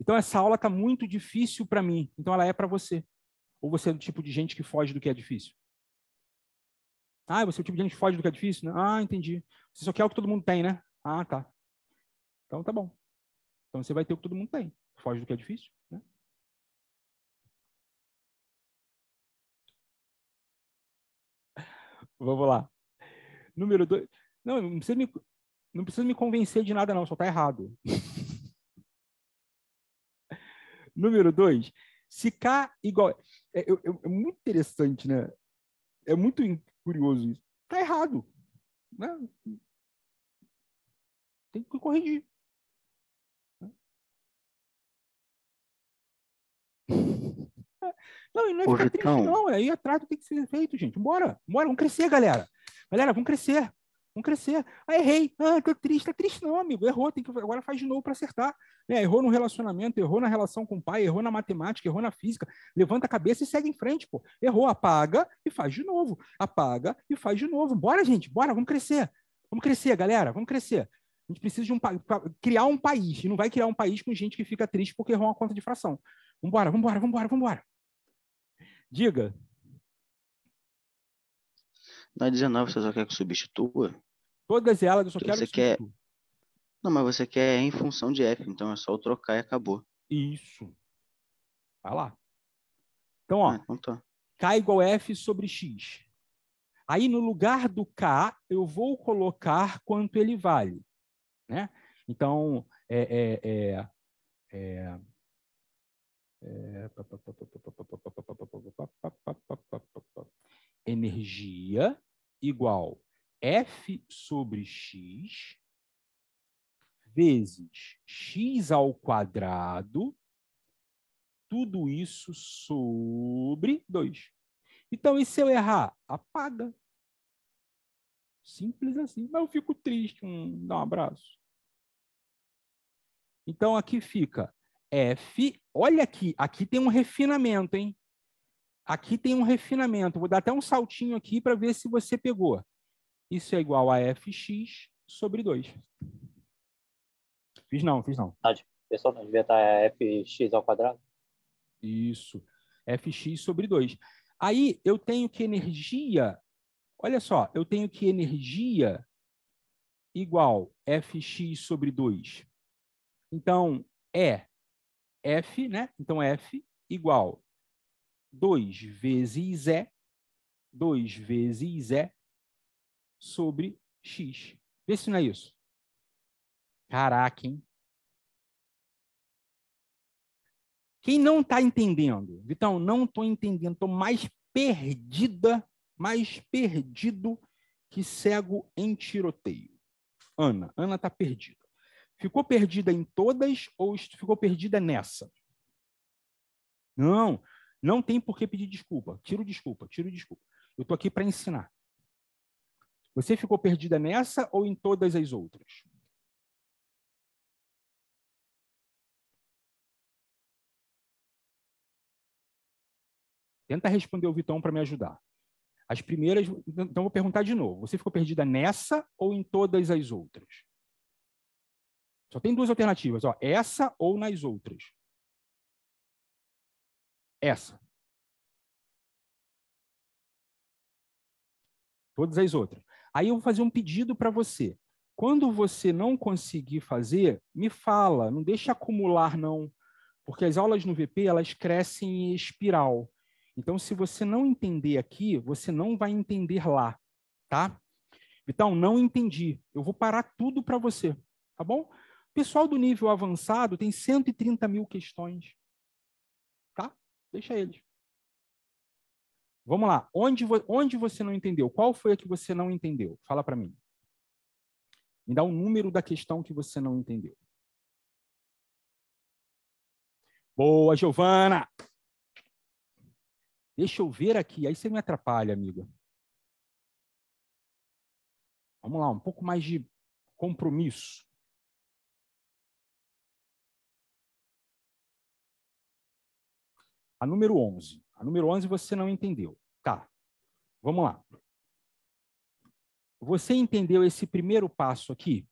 Então, essa aula está muito difícil para mim. Então, ela é para você. Ou você é do tipo de gente que foge do que é difícil? Ah, você é o tipo de gente que foge do que é difícil? Né? Ah, entendi. Você só quer o que todo mundo tem, né? Ah, tá. Então tá bom. Então você vai ter o que todo mundo tem. Foge do que é difícil, né? Vamos lá. Número dois. Não, não precisa me, não precisa me convencer de nada, não, só tá errado. Número dois. Se K igual. É, é, é, muito interessante, né? É muito curioso isso. Tá errado. Né? Tem que corrigir. Não, e não é ficar triste, não. Aí atrás tem que ser feito, gente. Bora, bora, vamos crescer, galera. Galera, vamos crescer. Vamos crescer. Ah, errei. Ah, tô triste. Tá triste, não, amigo. Errou. Tem que... Agora faz de novo para acertar. Né? Errou no relacionamento, errou na relação com o pai, errou na matemática, errou na física. Levanta a cabeça e segue em frente, pô. Errou, apaga e faz de novo. Apaga e faz de novo. Bora, gente. Bora, vamos crescer. Vamos crescer, galera. Vamos crescer. A gente precisa de um criar um país. E não vai criar um país com gente que fica triste porque errou uma conta de fração. Vambora, vambora, vambora, vambora. Diga. Na 19 você só quer que substitua? Todas elas eu só quero você que quer... Não, mas você quer em função de F, então é só o trocar e acabou. Isso. Vai lá. Então, ó. Ah, então tá. K igual F sobre X. Aí, no lugar do K, eu vou colocar quanto ele vale. Né? Então, é, é, é, é energia igual F sobre X vezes X ao quadrado, tudo isso sobre 2. Então, e se eu errar? Apaga. Simples assim. Mas eu fico triste. Hum, dá um abraço. Então, aqui fica F. Olha aqui. Aqui tem um refinamento, hein? Aqui tem um refinamento. Vou dar até um saltinho aqui para ver se você pegou. Isso é igual a fx sobre 2. Fiz não, fiz não. Pessoal, não devia estar fx ao quadrado? Isso. fx sobre 2. Aí eu tenho que energia, olha só, eu tenho que energia igual fx sobre 2. Então, é F, né? Então, F igual 2 vezes E, 2 vezes E sobre X. Vê se não é isso. Caraca, hein? Quem não está entendendo? Vitão, não estou entendendo. Estou mais perdida, mais perdido que cego em tiroteio. Ana, Ana está perdida. Ficou perdida em todas ou ficou perdida nessa? Não, não tem por que pedir desculpa. Tiro desculpa, tiro desculpa. Eu estou aqui para ensinar. Você ficou perdida nessa ou em todas as outras? Tenta responder o Vitão para me ajudar. As primeiras, então vou perguntar de novo. Você ficou perdida nessa ou em todas as outras? Só tem duas alternativas, ó, essa ou nas outras. Essa. Todas as outras. Aí eu vou fazer um pedido para você. Quando você não conseguir fazer, me fala, não deixa acumular não, porque as aulas no VP elas crescem em espiral. Então, se você não entender aqui, você não vai entender lá, tá? Então, não entendi. Eu vou parar tudo para você, tá bom? O pessoal do nível avançado tem 130 mil questões, tá? Deixa eles. Vamos lá. Onde, onde você não entendeu? Qual foi a que você não entendeu? Fala para mim. Me dá o um número da questão que você não entendeu. Boa, Giovana! Deixa eu ver aqui, aí você me atrapalha, amiga. Vamos lá, um pouco mais de compromisso. A número 11. A número 11 você não entendeu. Tá. Vamos lá. Você entendeu esse primeiro passo aqui?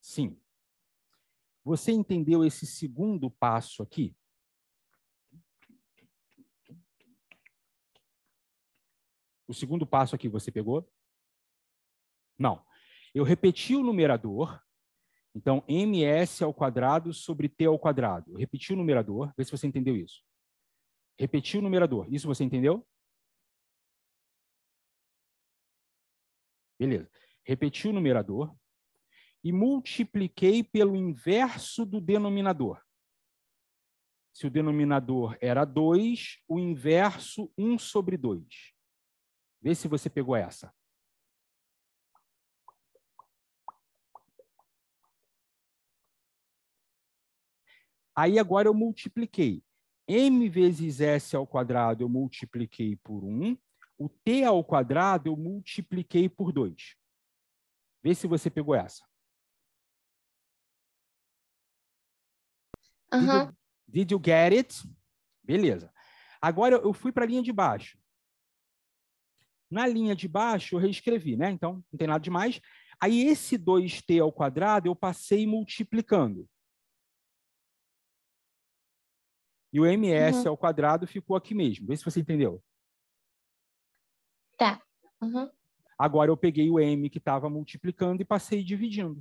Sim. Você entendeu esse segundo passo aqui? O segundo passo aqui você pegou? Não. Eu repeti o numerador. Então, ms ao quadrado sobre t ao quadrado. Eu repeti o numerador. Vê se você entendeu isso. Repeti o numerador. Isso você entendeu? Beleza. Repeti o numerador e multipliquei pelo inverso do denominador. Se o denominador era 2, o inverso 1 sobre 2. Vê se você pegou essa. Aí agora eu multipliquei. m vezes s ao quadrado eu multipliquei por 1. O t ao quadrado eu multipliquei por 2. Vê se você pegou essa. Uhum. Did, you, did you get it? Beleza. Agora eu fui para a linha de baixo. Na linha de baixo eu reescrevi, né? Então não tem nada demais. Aí esse 2t ao quadrado eu passei multiplicando. E o ms Uhum. ao quadrado ficou aqui mesmo. Vê se você entendeu. Tá. Uhum. Agora eu peguei o m que estava multiplicando e passei dividindo.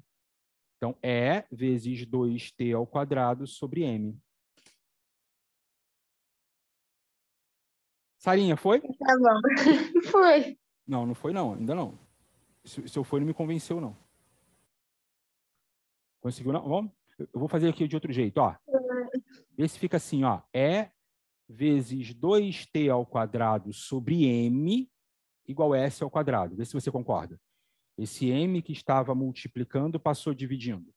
Então, E vezes 2t ao quadrado sobre m. Sarinha, foi? Tá bom. Foi. Não, não foi não, ainda não. Se, se eu for, não me convenceu, não. Conseguiu não? Vamos? Eu vou fazer aqui de outro jeito, ó. Esse fica assim, ó. E vezes 2t ao quadrado sobre m igual a s ao quadrado. Vê se você concorda. Esse m que estava multiplicando passou dividindo.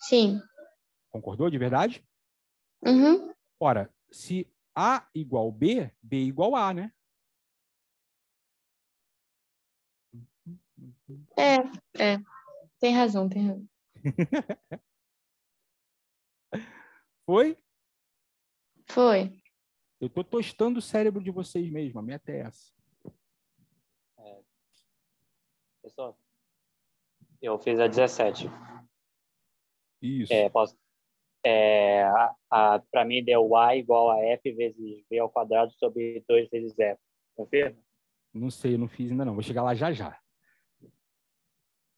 Sim. Concordou de verdade? Uhum. Ora, se A igual B, B igual A, né? É, é. Tem razão, tem razão. Foi? Foi. Eu estou tostando o cérebro de vocês mesmo. A meta é essa. Pessoal, eu fiz a 17. Isso. É, posso... É, a, a, para mim deu y igual a f vezes v ao quadrado sobre 2 vezes f. Confirma? Não sei, eu não fiz ainda não. Vou chegar lá já já.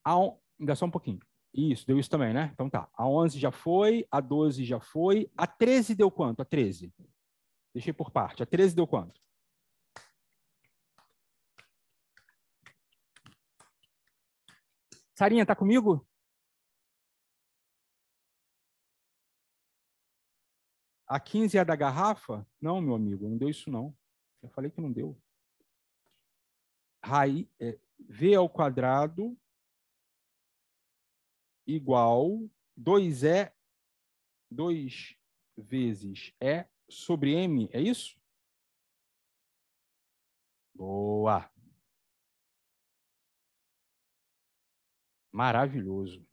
A on... Ainda só um pouquinho. Isso, deu isso também, né? Então tá. A 11 já foi, a 12 já foi. A 13 deu quanto? A 13. Deixei por parte. A 13 deu quanto? Sarinha, tá comigo? A 15 é a da garrafa? Não, meu amigo, não deu isso não. Eu falei que não deu. Raiz, é, V ao quadrado igual 2E, 2 vezes E sobre M, é isso? Boa! Maravilhoso.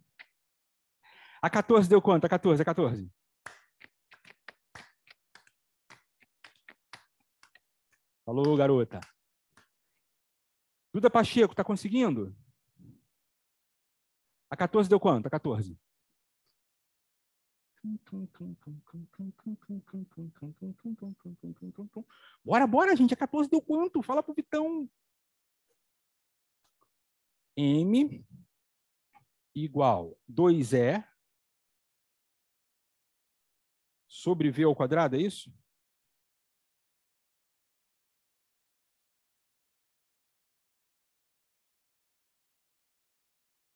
A 14 deu quanto? A 14, a 14. Falou, garota. Duda Pacheco, tá conseguindo? A 14 deu quanto? A 14. Bora, bora, gente. A 14 deu quanto? Fala pro Vitão. M igual 2E sobre V ao quadrado, é isso?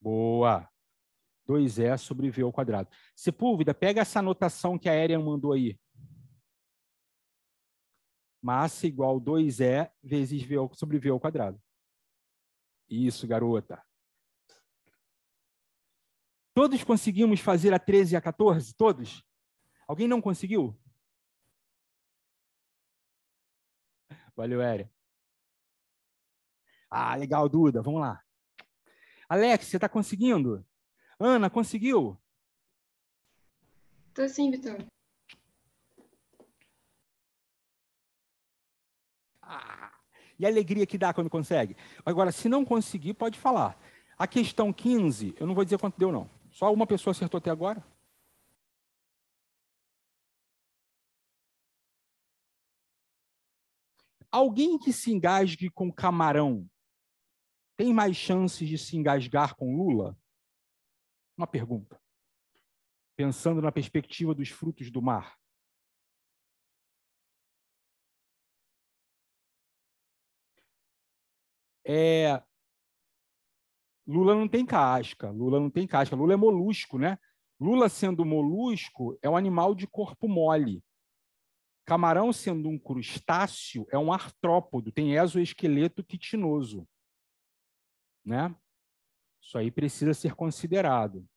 Boa. 2E sobre V ao quadrado. Sepúlveda, pega essa anotação que a Arian mandou aí. Massa igual 2E vezes V sobre V ao quadrado. Isso, garota. Todos conseguimos fazer a 13 e a 14? Todos? Alguém não conseguiu? Valeu, Éria. Ah, legal, Duda. Vamos lá. Alex, você está conseguindo? Ana, conseguiu? Tô sim, Vitor. Ah, e a alegria que dá quando consegue. Agora, se não conseguir, pode falar. A questão 15, eu não vou dizer quanto deu, não. Só uma pessoa acertou até agora. Alguém que se engasgue com camarão tem mais chances de se engasgar com Lula? Uma pergunta. Pensando na perspectiva dos frutos do mar. É, Lula não tem casca, Lula não tem casca, Lula é molusco, né? Lula sendo molusco é um animal de corpo mole. Camarão sendo um crustáceo é um artrópodo, tem exoesqueleto quitinoso, né? Isso aí precisa ser considerado.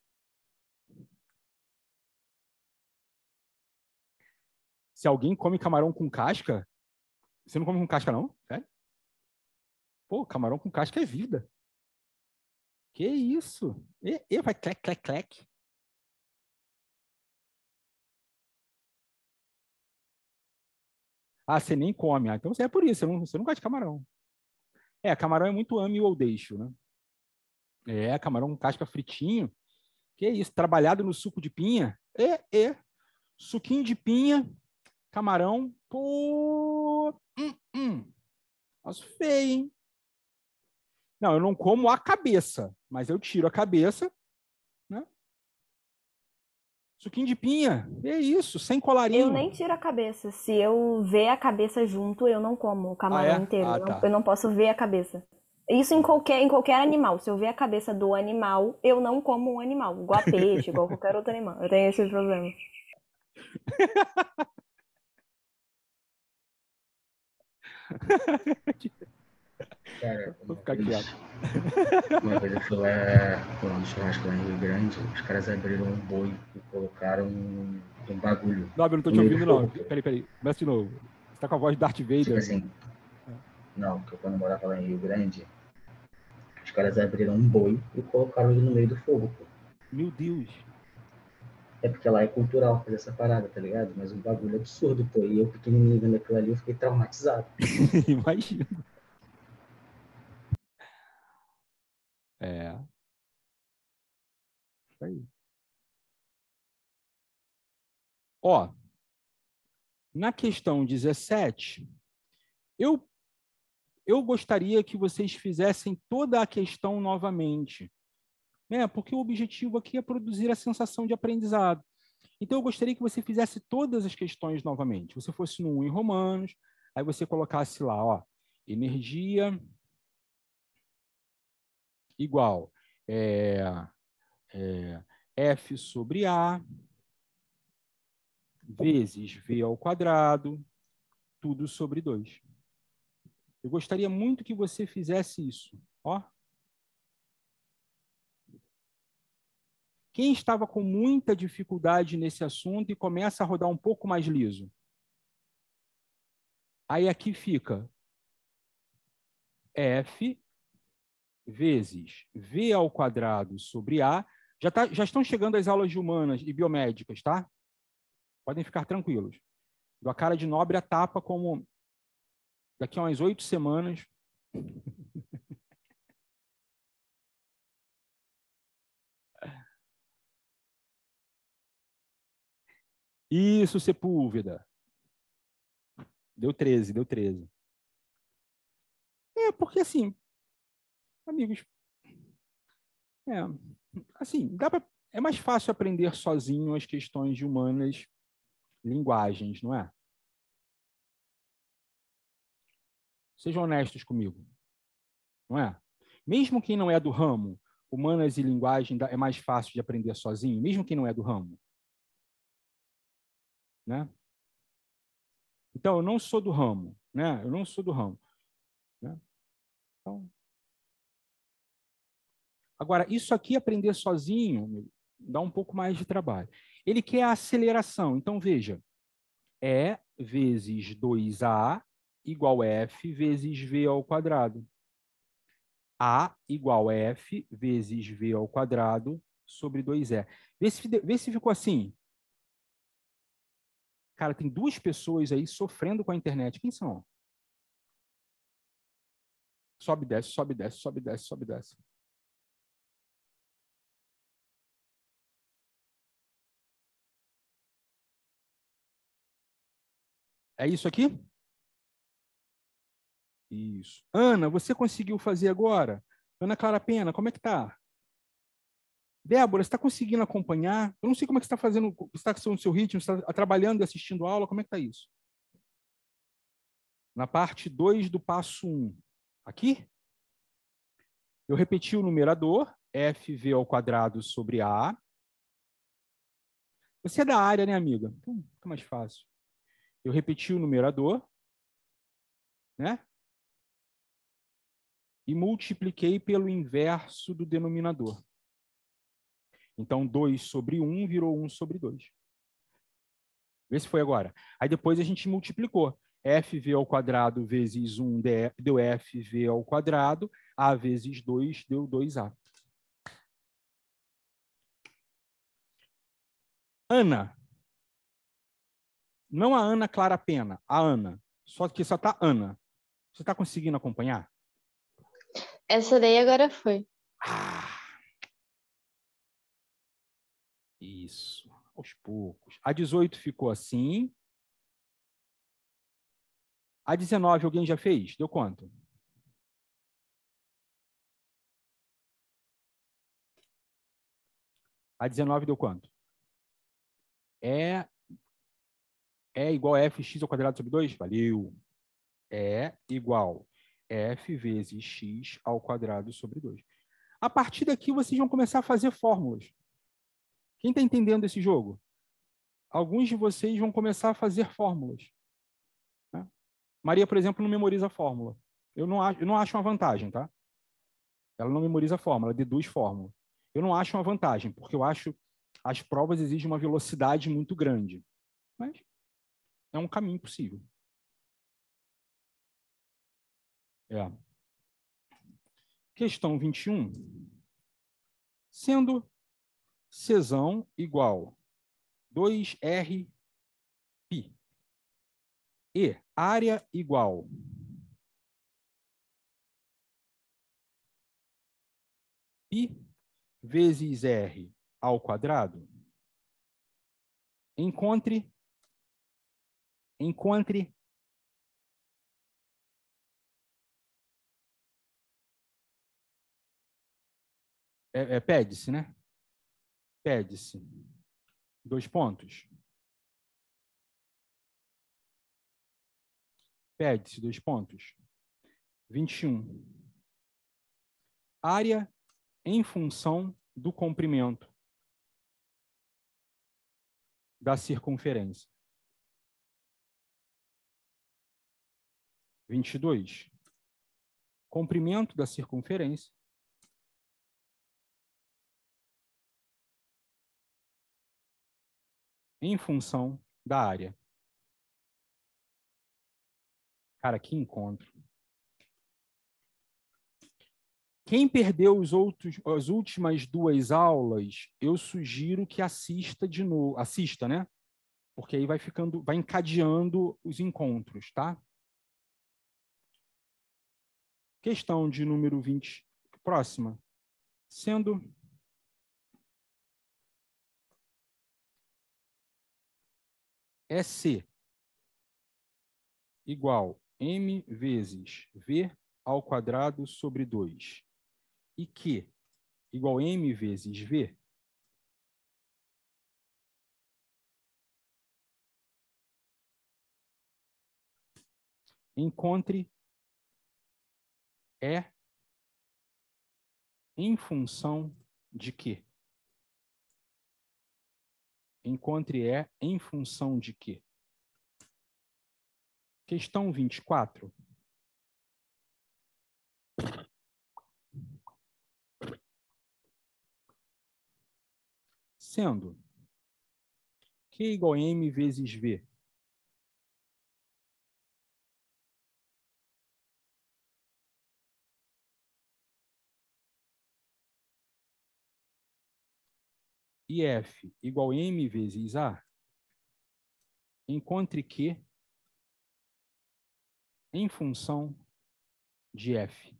Se alguém come camarão com casca, você não come com casca não? Sério? Pô, camarão com casca é vida. Que isso? E, e vai clec, clec, clec. Ah, você nem come. Ah, então você é por isso, você não, você não gosta de camarão. É, camarão é muito ame ou deixo, né? É, camarão com casca fritinho. Que isso, trabalhado no suco de pinha. É, é. Suquinho de pinha, camarão. Pô, hum, hum. Nossa, feio, hein? Não, eu não como a cabeça, mas eu tiro a cabeça, né? Suquinho de pinha, é isso, sem colarinho. Eu nem tiro a cabeça. Se eu ver a cabeça junto, eu não como o camarão Ah, é? inteiro. Ah, Eu não- tá. eu não posso ver a cabeça. Isso em qualquer, em qualquer animal. Se eu ver a cabeça do animal, eu não como um animal. Igual a peixe, igual qualquer outro animal. Eu tenho esse problema. Cara, Vou uma ficar vez, quieto. uma vez eu fui lá, lá no churrasco lá em Rio Grande, os caras abriram um boi e colocaram um, um bagulho. Não, eu não tô te ouvindo, não. Peraí, peraí. Começa de novo. Você tá com a voz de Darth Vader. Tipo assim. Não, porque quando eu morava lá em Rio Grande, os caras abriram um boi e colocaram ele no meio do fogo, pô. Meu Deus. É porque lá é cultural fazer essa parada, tá ligado? Mas um bagulho absurdo, pô. E eu pequenininho vendo aquilo ali, eu fiquei traumatizado. Imagina. É. Isso aí. Ó, na questão 17, eu, eu gostaria que vocês fizessem toda a questão novamente, né? porque o objetivo aqui é produzir a sensação de aprendizado. Então, eu gostaria que você fizesse todas as questões novamente. Você fosse no 1 em Romanos, aí você colocasse lá, ó, energia igual é, é, F sobre A vezes V ao quadrado, tudo sobre 2. Eu gostaria muito que você fizesse isso. Ó. Quem estava com muita dificuldade nesse assunto e começa a rodar um pouco mais liso? Aí aqui fica F vezes V ao quadrado sobre A. Já, tá, já estão chegando as aulas de humanas e biomédicas, tá? Podem ficar tranquilos. Do a cara de nobre a tapa como daqui a umas oito semanas. Isso, Sepúlveda. Deu 13, deu 13. É, porque assim, amigos, é, assim, dá pra, é mais fácil aprender sozinho as questões de humanas linguagens, não é? Sejam honestos comigo, não é? Mesmo quem não é do ramo, humanas e linguagem é mais fácil de aprender sozinho, mesmo quem não é do ramo. Né? Então, eu não sou do ramo, né? Eu não sou do ramo. Né? Então, agora, isso aqui, aprender sozinho, dá um pouco mais de trabalho. Ele quer a aceleração. Então, veja, E vezes 2A igual F vezes V ao quadrado. A igual F vezes V ao quadrado sobre 2E. Vê se, vê se ficou assim. Cara, tem duas pessoas aí sofrendo com a internet. Quem são? Sobe, desce, sobe, desce, sobe, desce, sobe, desce. É isso aqui? Isso. Ana, você conseguiu fazer agora? Ana Clara Pena, como é que tá? Débora, você está conseguindo acompanhar? Eu não sei como é que está fazendo, está no seu ritmo, está trabalhando e assistindo aula, como é que está isso? Na parte 2 do passo 1. Um. Aqui? Eu repeti o numerador, FV ao quadrado sobre A. Você é da área, né, amiga? Então, fica mais fácil. Eu repeti o numerador, né? E multipliquei pelo inverso do denominador. Então, 2 sobre 1 virou 1 sobre 2. Vê se foi agora. Aí depois a gente multiplicou. FV ao quadrado vezes 1 deu FV ao quadrado. A vezes 2 deu 2A. Ana. Não a Ana Clara Pena, a Ana. Só que só está Ana. Você está conseguindo acompanhar? Essa daí agora foi. Ah. Isso, aos poucos. A 18 ficou assim. A 19 alguém já fez? Deu quanto? A 19 deu quanto? É, é igual a fx ao quadrado sobre 2? Valeu. É igual f vezes x ao quadrado sobre 2. A partir daqui, vocês vão começar a fazer fórmulas. Quem está entendendo esse jogo? Alguns de vocês vão começar a fazer fórmulas. Né? Maria, por exemplo, não memoriza a fórmula. Eu não, acho, eu não acho uma vantagem, tá? Ela não memoriza a fórmula, ela deduz fórmula. Eu não acho uma vantagem, porque eu acho as provas exigem uma velocidade muito grande. Mas é um caminho possível. É. Questão 21. Sendo Czão igual 2R π. E área igual π vezes R ao quadrado. Encontre encontre é, é pede-se, né? Pede-se. Dois pontos. Pede-se dois pontos. 21. Área em função do comprimento da circunferência. 22. Comprimento da circunferência em função da área. Cara, que encontro. Quem perdeu os outros, as últimas duas aulas, eu sugiro que assista de novo, assista, né? Porque aí vai ficando, vai encadeando os encontros, tá? Questão de número 20, próxima. Sendo é C igual M vezes V ao quadrado sobre 2 e Q igual M vezes V, encontre E em função de quê? Encontre E em função de quê? Questão 24. Sendo Q igual a M vezes V. E F igual a M vezes A, encontre Q em função de F.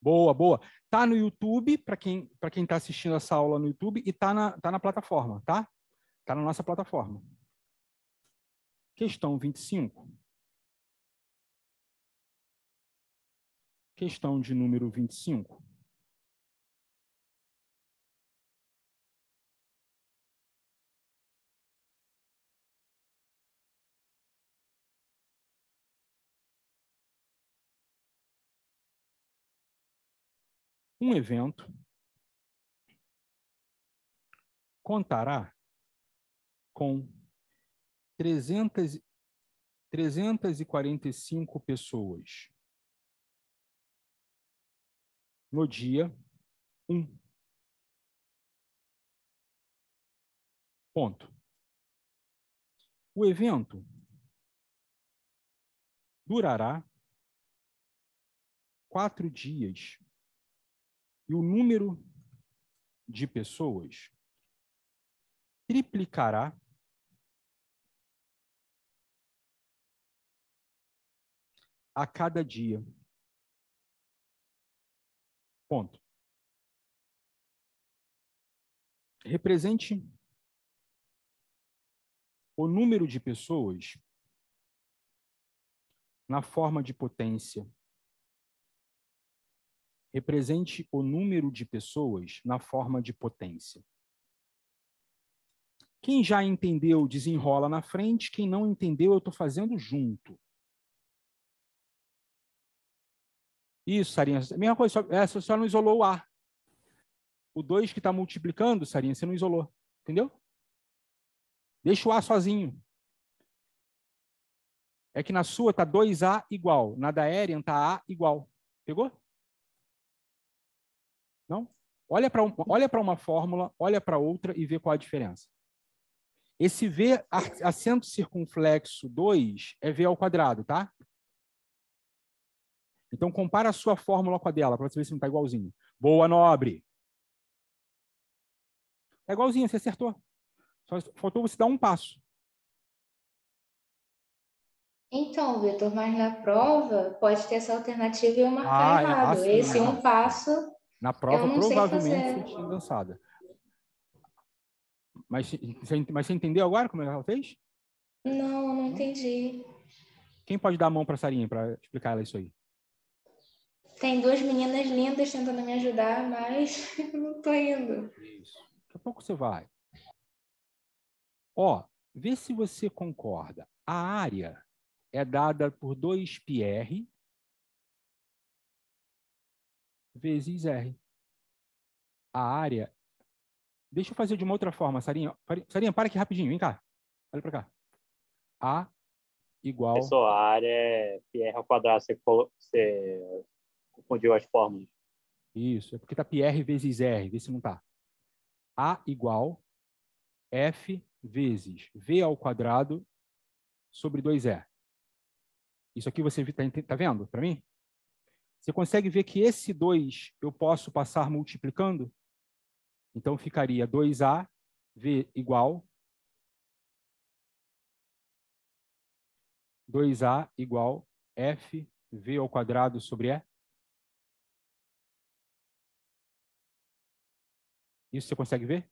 Boa, boa. Tá no YouTube, para quem para quem está assistindo essa aula no YouTube, e tá na, tá na plataforma, tá? Tá na nossa plataforma. Questão 25. Questão de número 25. Um evento contará com 300, 345 pessoas no dia 1. Ponto. O evento durará quatro dias e o número de pessoas triplicará a cada dia. Ponto. Represente o número de pessoas na forma de potência represente o número de pessoas na forma de potência. Quem já entendeu, desenrola na frente. Quem não entendeu, eu estou fazendo junto. Isso, Sarinha. Mesma coisa, só, é, só não isolou o A. O 2 que está multiplicando, Sarinha, você não isolou. Entendeu? Deixa o A sozinho. É que na sua está 2A igual. Na da Eren está A igual. Pegou? Não? Olha para olha uma fórmula, olha para outra e vê qual a diferença. Esse V acento circunflexo 2 é V ao quadrado, tá? Então, compara a sua fórmula com a dela, para você ver se não está igualzinho. Boa, nobre. Está igualzinho, você acertou. Só faltou você dar um passo. Então, Vitor, mas na prova pode ter essa alternativa e eu marcar ah, é, errado. É, assim, Esse um passo na prova, provavelmente você tinha dançado. Mas, mas você entendeu agora como ela fez? Não, não entendi. Quem pode dar a mão para a Sarinha para explicar ela isso aí? Tem duas meninas lindas tentando me ajudar, mas não estou indo. Isso. Daqui a pouco você vai. Ó, vê se você concorda. A área é dada por 2πr vezes R. A área. Deixa eu fazer de uma outra forma, Sarinha. Sarinha, para aqui rapidinho, vem cá. Olha para cá. A igual. Pessoal, a área é PR ao quadrado. Você, você confundiu as fórmulas. Isso, é porque está PR vezes R. Vê se não está. A igual F vezes V ao quadrado sobre 2E. Isso aqui você está tá vendo para mim? Você consegue ver que esse 2 eu posso passar multiplicando? Então, ficaria 2A, V igual 2A igual F, V ao quadrado sobre E. Isso você consegue ver?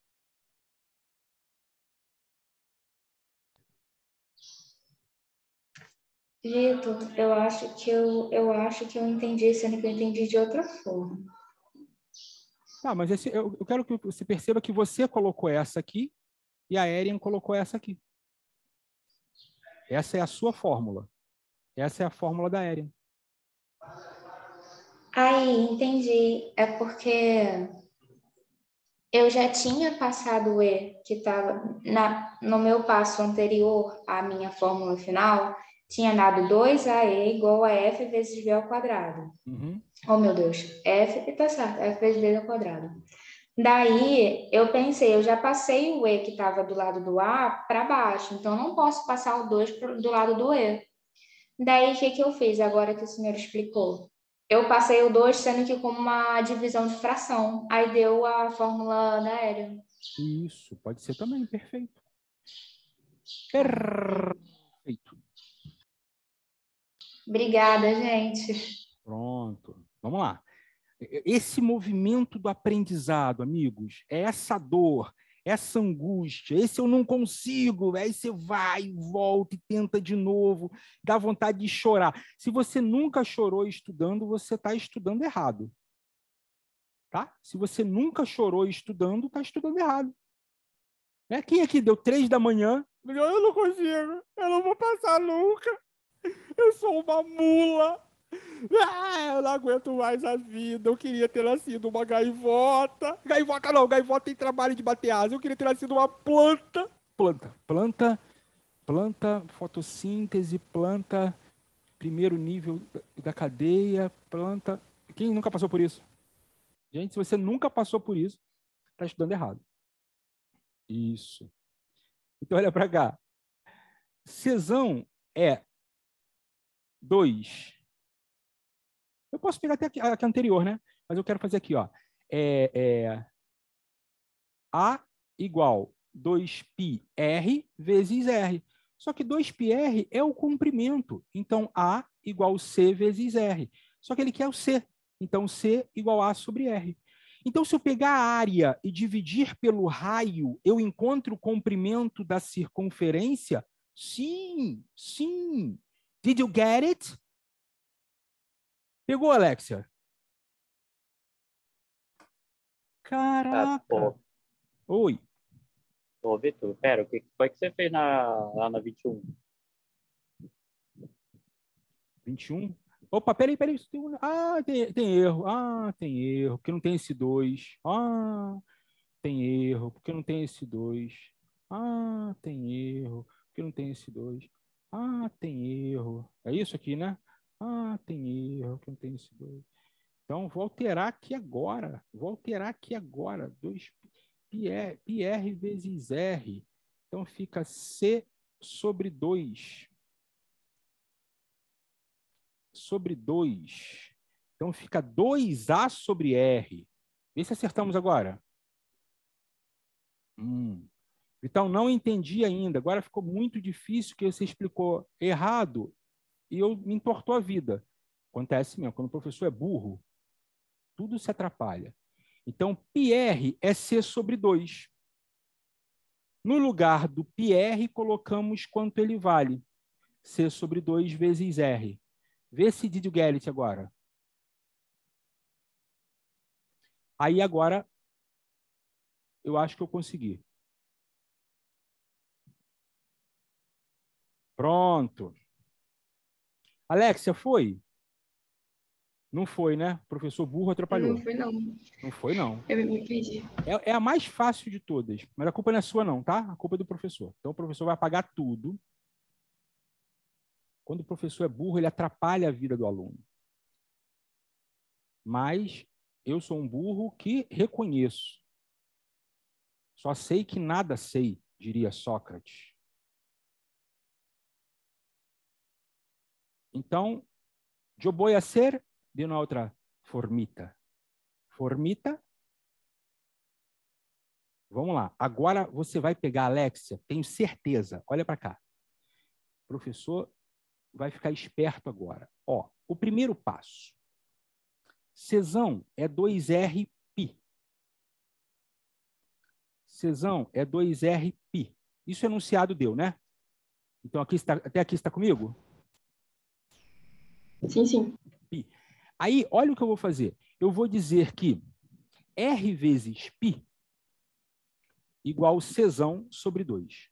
Vitor, eu acho que eu, eu acho que eu entendi, sendo que eu entendi de outra forma. Tá, mas esse, eu, eu quero que você perceba que você colocou essa aqui e a Erin colocou essa aqui. Essa é a sua fórmula. Essa é a fórmula da Erin. Aí, entendi. É porque eu já tinha passado o E, que estava no meu passo anterior à minha fórmula final, tinha dado 2AE igual a F vezes V ao quadrado. Uhum. Oh, meu Deus. F, tá certo, F vezes V ao quadrado. Daí, eu pensei, eu já passei o E que estava do lado do A para baixo, então não posso passar o 2 do lado do E. Daí, o que, que eu fiz agora que o senhor explicou? Eu passei o 2 sendo que como uma divisão de fração. Aí deu a fórmula da aérea. Isso, pode ser também, perfeito. Perfeito. Obrigada, gente. Pronto. Vamos lá. Esse movimento do aprendizado, amigos, é essa dor, essa angústia, esse eu não consigo, aí você vai, volta e tenta de novo, dá vontade de chorar. Se você nunca chorou estudando, você está estudando errado. Tá? Se você nunca chorou estudando, está estudando errado. Né? Quem aqui deu três da manhã? Eu não consigo, eu não vou passar nunca. Eu sou uma mula. Ah, eu não aguento mais a vida. Eu queria ter nascido uma gaivota. Gaivota não, gaivota tem trabalho de bater asa. Eu queria ter nascido uma planta. Planta, planta, planta, fotossíntese, planta, primeiro nível da cadeia, planta. Quem nunca passou por isso? Gente, se você nunca passou por isso, está estudando errado. Isso. Então, olha para cá. Cesão é 2. Eu posso pegar até aqui, aqui anterior, né? Mas eu quero fazer aqui, ó. É, é, A igual 2πr vezes R. Só que 2πr é o comprimento. Então, A igual C vezes R. Só que ele quer o C. Então, C igual A sobre R. Então, se eu pegar a área e dividir pelo raio, eu encontro o comprimento da circunferência? Sim, sim. Did you get it? Pegou, Alexia? Caraca. Ah, Oi. Ô, Vitor, pera, o que foi que você fez na, lá na 21? 21? Opa, peraí, peraí. Tem um... Ah, tem, tem erro. Ah, tem erro, porque não tem esse 2. Ah, tem erro, porque não tem esse 2. Ah, tem erro, porque não tem esse 2. Ah, tem erro. É isso aqui, né? Ah, tem erro, que não tem esse 2. Então, vou alterar aqui agora. Vou alterar aqui agora. 2 PR, PR vezes R. Então, fica C sobre 2. Sobre 2. Então, fica 2A sobre R. Vê se acertamos agora. Hum. Então, não entendi ainda. Agora ficou muito difícil que você explicou errado e eu me entortou a vida. Acontece mesmo. Quando o professor é burro, tudo se atrapalha. Então, PR é C sobre 2. No lugar do PR, colocamos quanto ele vale. C sobre 2 vezes R. Vê se did you get it agora. Aí agora, eu acho que eu consegui. Pronto. Alexia, foi? Não foi, né? Professor burro atrapalhou. Não foi, não. Não foi, não. Eu me perdi. É, é, a mais fácil de todas. Mas a culpa não é sua, não, tá? A culpa é do professor. Então, o professor vai pagar tudo. Quando o professor é burro, ele atrapalha a vida do aluno. Mas eu sou um burro que reconheço. Só sei que nada sei, diria Sócrates. Então, eu vou de uma outra formita. Formita. Vamos lá. Agora você vai pegar, Alexia, tenho certeza. Olha para cá. O professor vai ficar esperto agora. Ó, o primeiro passo. Cesão é 2R pi. Cesão é 2R pi. Isso enunciado deu, né? Então aqui está, até aqui está comigo? Sim, sim. Pi. Aí, olha o que eu vou fazer. Eu vou dizer que R vezes pi igual cesão sobre 2.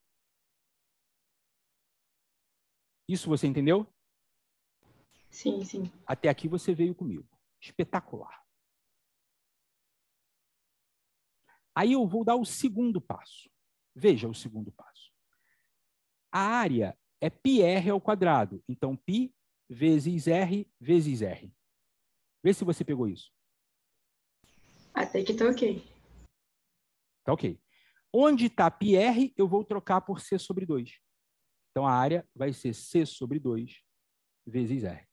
Isso você entendeu? Sim, sim. Até aqui você veio comigo. Espetacular. Aí eu vou dar o segundo passo. Veja o segundo passo. A área é πr ao quadrado, então π vezes r vezes r. Vê se você pegou isso. Até que tá ok. Tá ok. Onde está πr, eu vou trocar por c sobre 2. Então, a área vai ser c sobre 2 vezes r.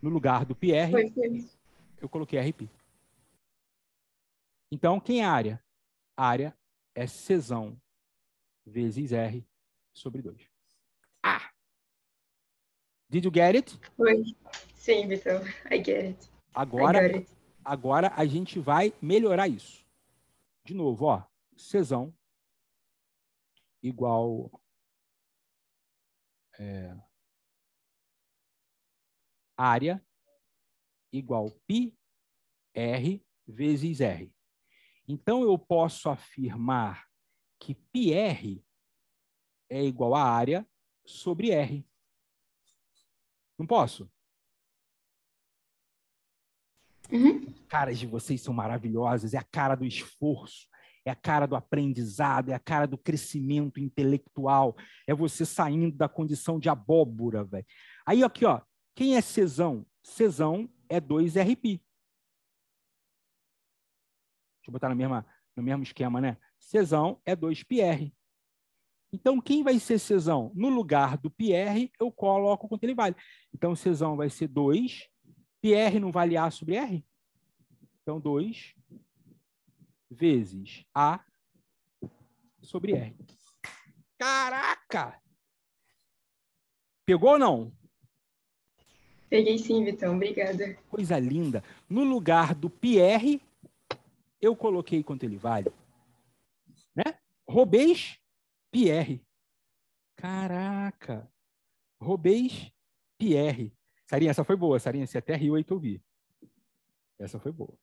No lugar do foi. eu coloquei RP. Então, quem é a área? A área é Czão vezes R sobre 2. Ah! Did you get it? Foi. Sim, Vitão. I get it. I Agora, got it. agora a gente vai melhorar isso. De novo, ó. Czão igual é, área igual π r vezes r. Então eu posso afirmar que πr é igual a área sobre r. Não posso? Uhum. caras de vocês são maravilhosas, é a cara do esforço, é a cara do aprendizado, é a cara do crescimento intelectual, é você saindo da condição de abóbora, velho. Aí aqui, ó, quem é Czão? Czão é 2RP. Deixa eu botar na mesma, no mesmo esquema, né? Czão é 2PR. Então, quem vai ser Czão? No lugar do PR, eu coloco quanto ele vale. Então, Czão vai ser 2 PR não vale A sobre R? Então, 2 vezes A sobre R. Caraca! Pegou ou não? Peguei sim, Vitão. Obrigada. Coisa linda. No lugar do PR, eu coloquei quanto ele vale. Né? Roubês, PR. Caraca! Roubês, PR. Sarinha, essa foi boa. Sarinha, você até riu aí que eu vi. Essa foi boa.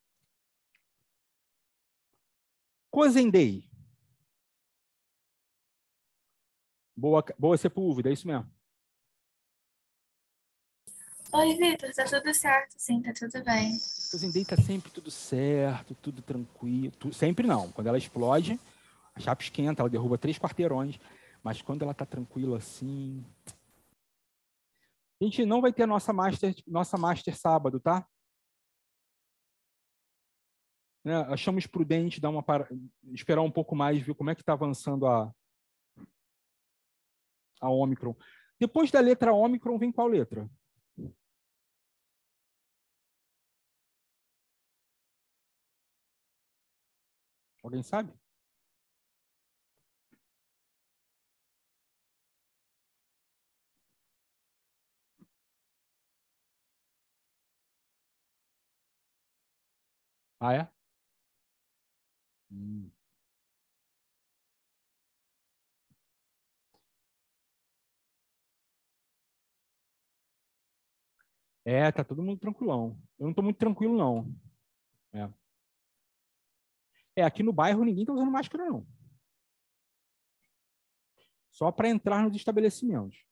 Cozendei. Boa, boa Sepúlveda, é isso mesmo. Oi, Vitor, tá tudo certo? Sim, tá tudo bem. Cozendei tá sempre tudo certo, tudo tranquilo. tu- sempre não. Quando ela explode, a chapa esquenta, ela derruba três quarteirões. Mas quando ela tá tranquila assim. A gente não vai ter nossa master, nossa master sábado, tá? Né, Achamos prudente dar uma para... esperar um pouco mais, ver como é que está avançando a a Omicron. Depois da letra Omicron vem qual letra? Alguém sabe? Ah, é? Hum. É, tá todo mundo tranquilão. Eu não tô muito tranquilo, não. É. É, aqui no bairro ninguém tá usando máscara, não. Só para entrar nos estabelecimentos.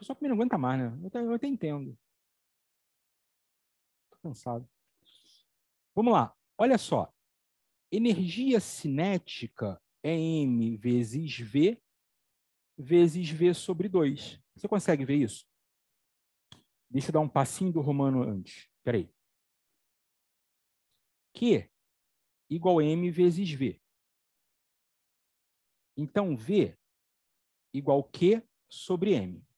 Pessoal também não aguenta mais, né? Eu até, eu até entendo. Tô cansado. Vamos lá. Olha só. Energia cinética é M vezes V vezes V sobre 2. Você consegue ver isso? Deixa eu dar um passinho do romano antes. Espera aí. Q igual a M vezes V. Então, V igual Q sobre M.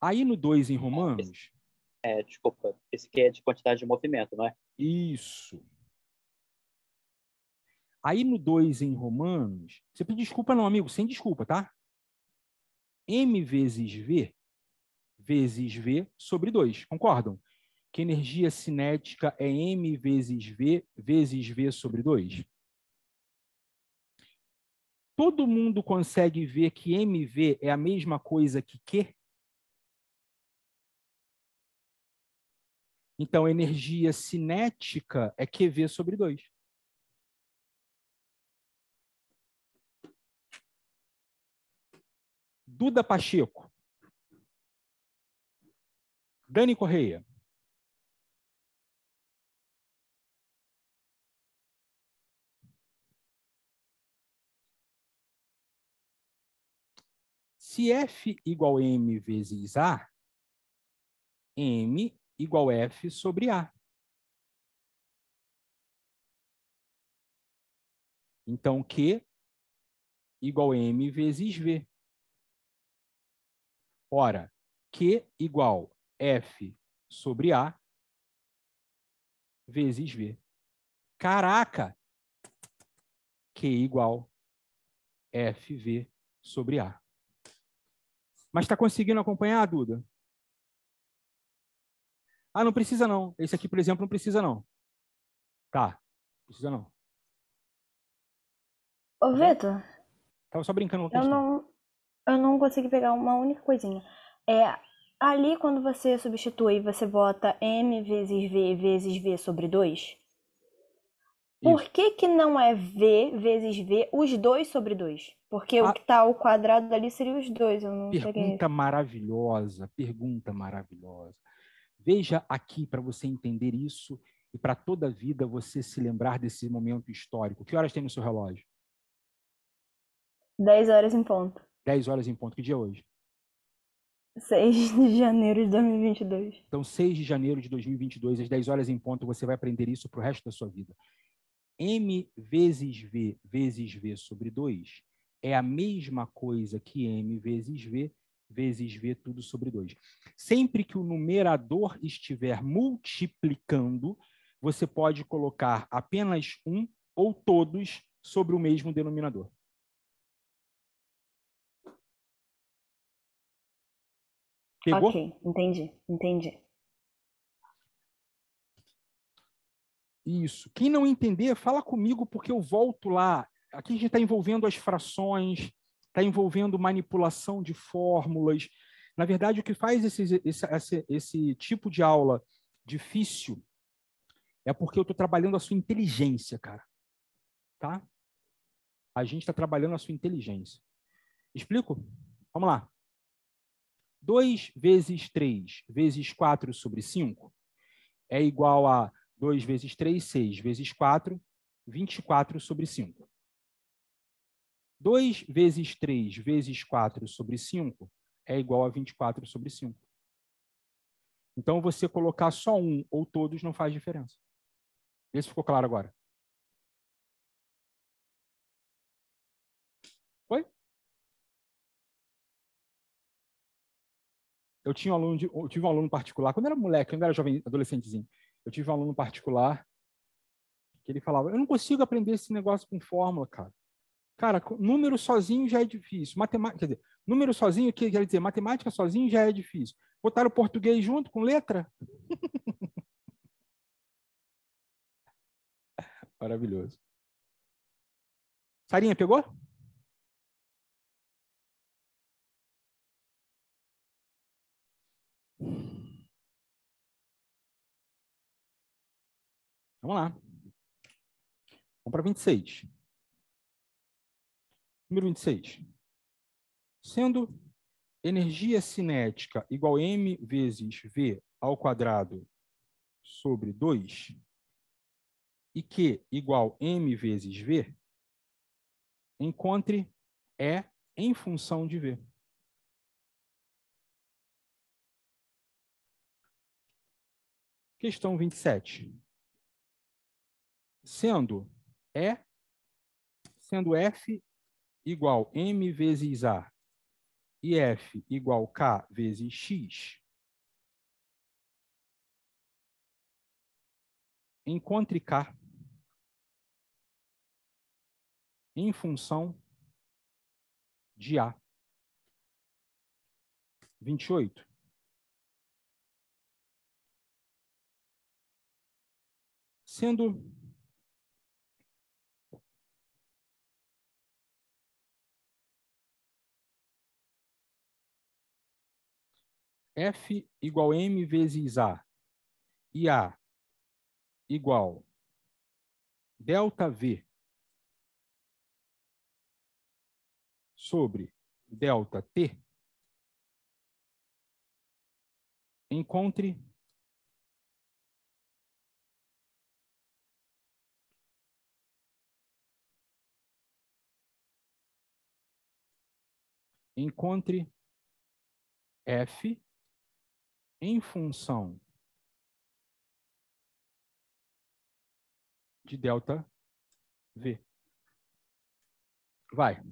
Aí no 2 em romanos, É, desculpa, esse aqui é de quantidade de movimento, não é? isso. Aí no 2 em romanos, você pede desculpa não, amigo, sem desculpa, tá? M vezes V vezes V sobre 2, concordam? que energia cinética é m vezes v vezes v sobre 2? Todo mundo consegue ver que mv é a mesma coisa que Q? Então, energia cinética é QV sobre 2. Duda Pacheco. Dani Correia. Se F igual a M vezes A, M igual F sobre A. Então, Q igual M vezes V. Ora, Q igual F sobre A vezes V. Caraca! Q igual FV sobre A. Mas está conseguindo acompanhar, Duda? Ah, não precisa não. Esse aqui, por exemplo, não precisa não. Tá, precisa não. Ô, Vitor. Tava só brincando com Eu não, eu não consegui pegar uma única coisinha. É, ali quando você substitui, você bota M vezes V vezes V sobre 2. Por que que não é V vezes V os dois sobre 2? Porque Ah. o que tá ao quadrado ali seria os dois, eu não peguei. Pergunta maravilhosa, pergunta maravilhosa. Veja aqui para você entender isso e para toda a vida você se lembrar desse momento histórico. Que horas tem no seu relógio? 10 horas em ponto. 10 horas em ponto. Que dia é hoje? 6 de janeiro de 2022. Então, 6 de janeiro de 2022, às 10 horas em ponto, você vai aprender isso para o resto da sua vida. M vezes V vezes V sobre 2 é a mesma coisa que M vezes V vezes V tudo sobre 2. Sempre que o numerador estiver multiplicando, você pode colocar apenas um ou todos sobre o mesmo denominador. Pegou? Ok, entendi, entendi. Isso. Quem não entender, fala comigo, porque eu volto lá. Aqui a gente está envolvendo as frações, está envolvendo manipulação de fórmulas. Na verdade, o que faz esse, esse, esse, esse tipo de aula difícil é porque eu estou trabalhando a sua inteligência, cara. Tá? A gente está trabalhando a sua inteligência. Explico? Vamos lá. 2 vezes 3 vezes 4 sobre 5 é igual a 2 vezes 3, 6 vezes 4, 24 sobre 5. 2 vezes 3 vezes 4 sobre 5 é igual a 24 sobre 5. Então, você colocar só um ou todos não faz diferença. Esse ficou claro agora? Oi? Eu tinha um aluno, de, eu tive um aluno particular, quando eu era moleque, quando eu era jovem, adolescentezinho, eu tive um aluno particular que ele falava: Eu não consigo aprender esse negócio com fórmula, cara. Cara, número sozinho já é difícil. Matemática, dizer, número sozinho, que quer dizer, matemática sozinho já é difícil. Botaram o português junto com letra? Maravilhoso. Sarinha, pegou? Vamos lá. Vamos para 26. Número 26. Sendo energia cinética igual a m vezes v ao quadrado sobre 2 e Q igual m vezes v, encontre E em função de V. Questão 27 sendo E, sendo F igual M vezes A e F igual K vezes X, encontre K em função de A. 28. Sendo F igual M vezes A. E A igual delta V sobre delta T, encontre encontre F em função de delta V. Vai.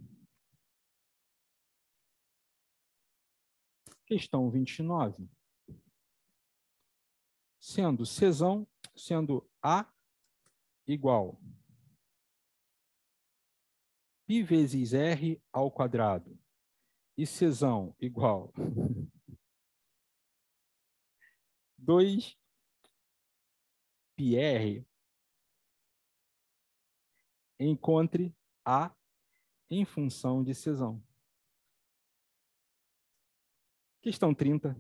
Questão 29. Sendo Czão, sendo A igual π vezes R ao quadrado e Czão igual 2 PR encontre A em função de Czão. Questão 30.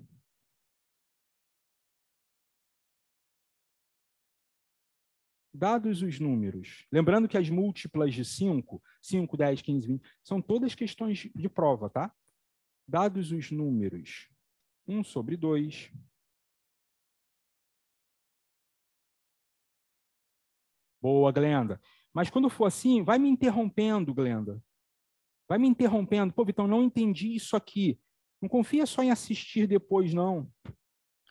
Dados os números, lembrando que as múltiplas de 5, 5, 10, 15, 20, são todas questões de prova, tá? Dados os números 1 sobre 2, Boa, Glenda. Mas quando for assim, vai me interrompendo, Glenda. Vai me interrompendo. Pô, Vitão, não entendi isso aqui. Não confia só em assistir depois, não.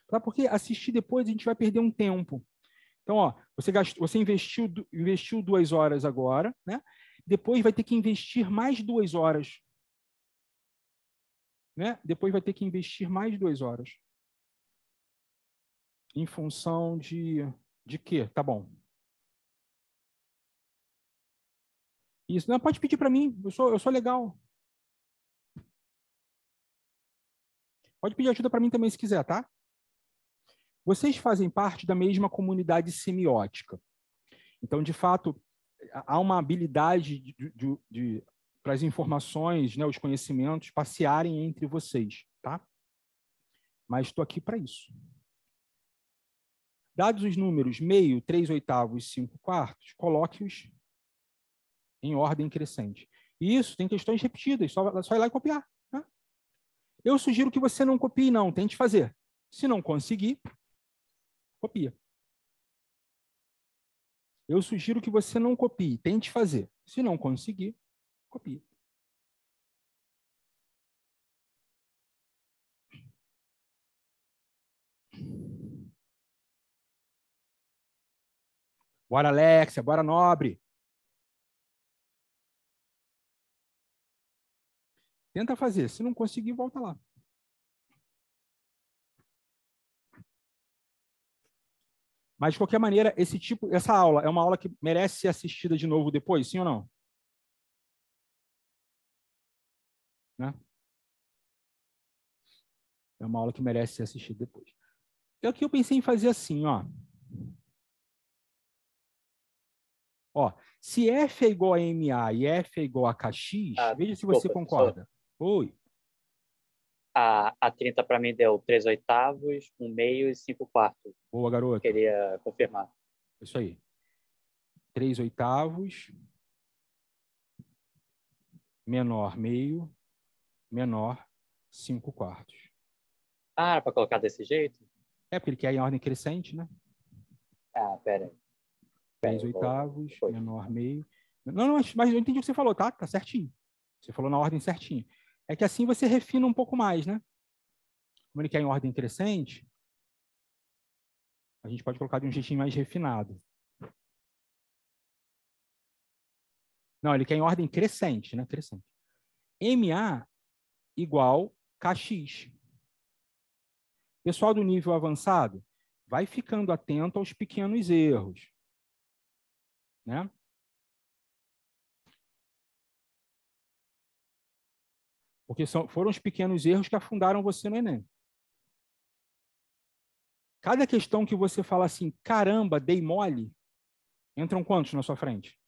Tá? Porque assistir depois a gente vai perder um tempo. Então, ó, você, gastou, você investiu, investiu duas horas agora, né? Depois vai ter que investir mais duas horas. Né? Depois vai ter que investir mais duas horas. Em função de, de quê? Tá bom. Isso. Não, pode pedir para mim. Eu sou, eu sou legal. Pode pedir ajuda para mim também se quiser, tá? Vocês fazem parte da mesma comunidade semiótica. Então, de fato, há uma habilidade de, de, de, para as informações, né, os conhecimentos passearem entre vocês, tá? Mas estou aqui para isso. Dados os números meio, três oitavos cinco quartos, coloque-os em ordem crescente. E isso tem questões repetidas, só, só ir lá e copiar. Né? Eu sugiro que você não copie, não, tente fazer. Se não conseguir, copia. Eu sugiro que você não copie, tente fazer. Se não conseguir, copia. Bora, Alexia, bora, Nobre. Tenta fazer. Se não conseguir, volta lá. Mas, de qualquer maneira, esse tipo, essa aula é uma aula que merece ser assistida de novo depois, sim ou não? Né? É uma aula que merece ser assistida depois. Então, aqui eu pensei em fazer assim, ó. Ó, se F é igual a MA e F é igual a KX, ah, veja se você concorda. Oi. A, a 30 para mim deu 3 oitavos, 1 meio e 5 quartos. Boa, garoto. Queria confirmar. Isso aí. 3 oitavos, menor meio, menor 5 quartos. Ah, para colocar desse jeito? É, porque ele quer em ordem crescente, né? Ah, pera aí. 3 oitavos, vou... menor meio. Não, não, mas eu entendi o que você falou, tá? Tá certinho. Você falou na ordem certinho é que assim você refina um pouco mais, né? Como ele quer em ordem crescente, a gente pode colocar de um jeitinho mais refinado. Não, ele quer em ordem crescente, né? Crescente. MA igual KX. Pessoal do nível avançado, vai ficando atento aos pequenos erros. Né? Porque são, foram os pequenos erros que afundaram você no Enem. Cada questão que você fala assim, caramba, dei mole, Entram quantos na sua frente?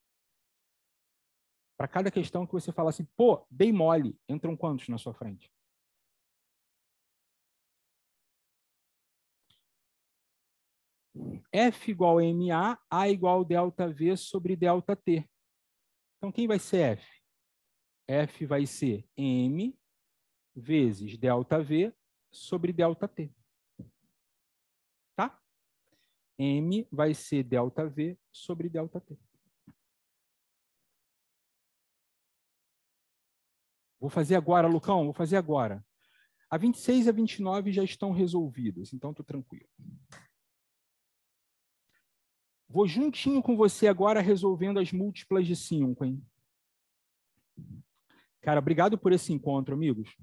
Para cada questão que você fala assim, pô, dei mole, entram quantos na sua frente? F igual a MA, A igual delta V sobre delta T. Então, quem vai ser F? F vai ser M vezes delta V sobre delta T. Tá? M vai ser delta V sobre delta T. Vou fazer agora, Lucão, vou fazer agora. A 26 e a 29 já estão resolvidas, então estou tranquilo. Vou juntinho com você agora resolvendo as múltiplas de 5, hein? Cara, obrigado por esse encontro, amigos.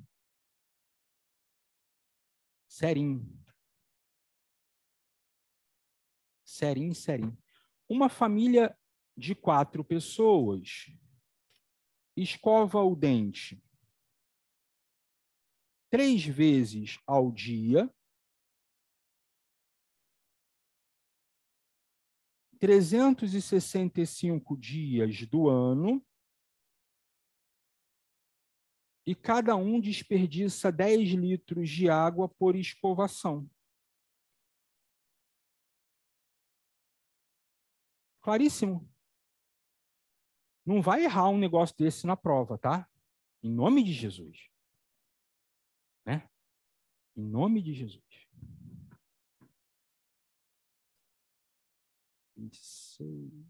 Serinho. Serinho, serinho. Uma família de quatro pessoas escova o dente três vezes ao dia, 365 dias do ano, e cada um desperdiça 10 litros de água por escovação. Claríssimo. Não vai errar um negócio desse na prova, tá? Em nome de Jesus. Né? Em nome de Jesus. 26.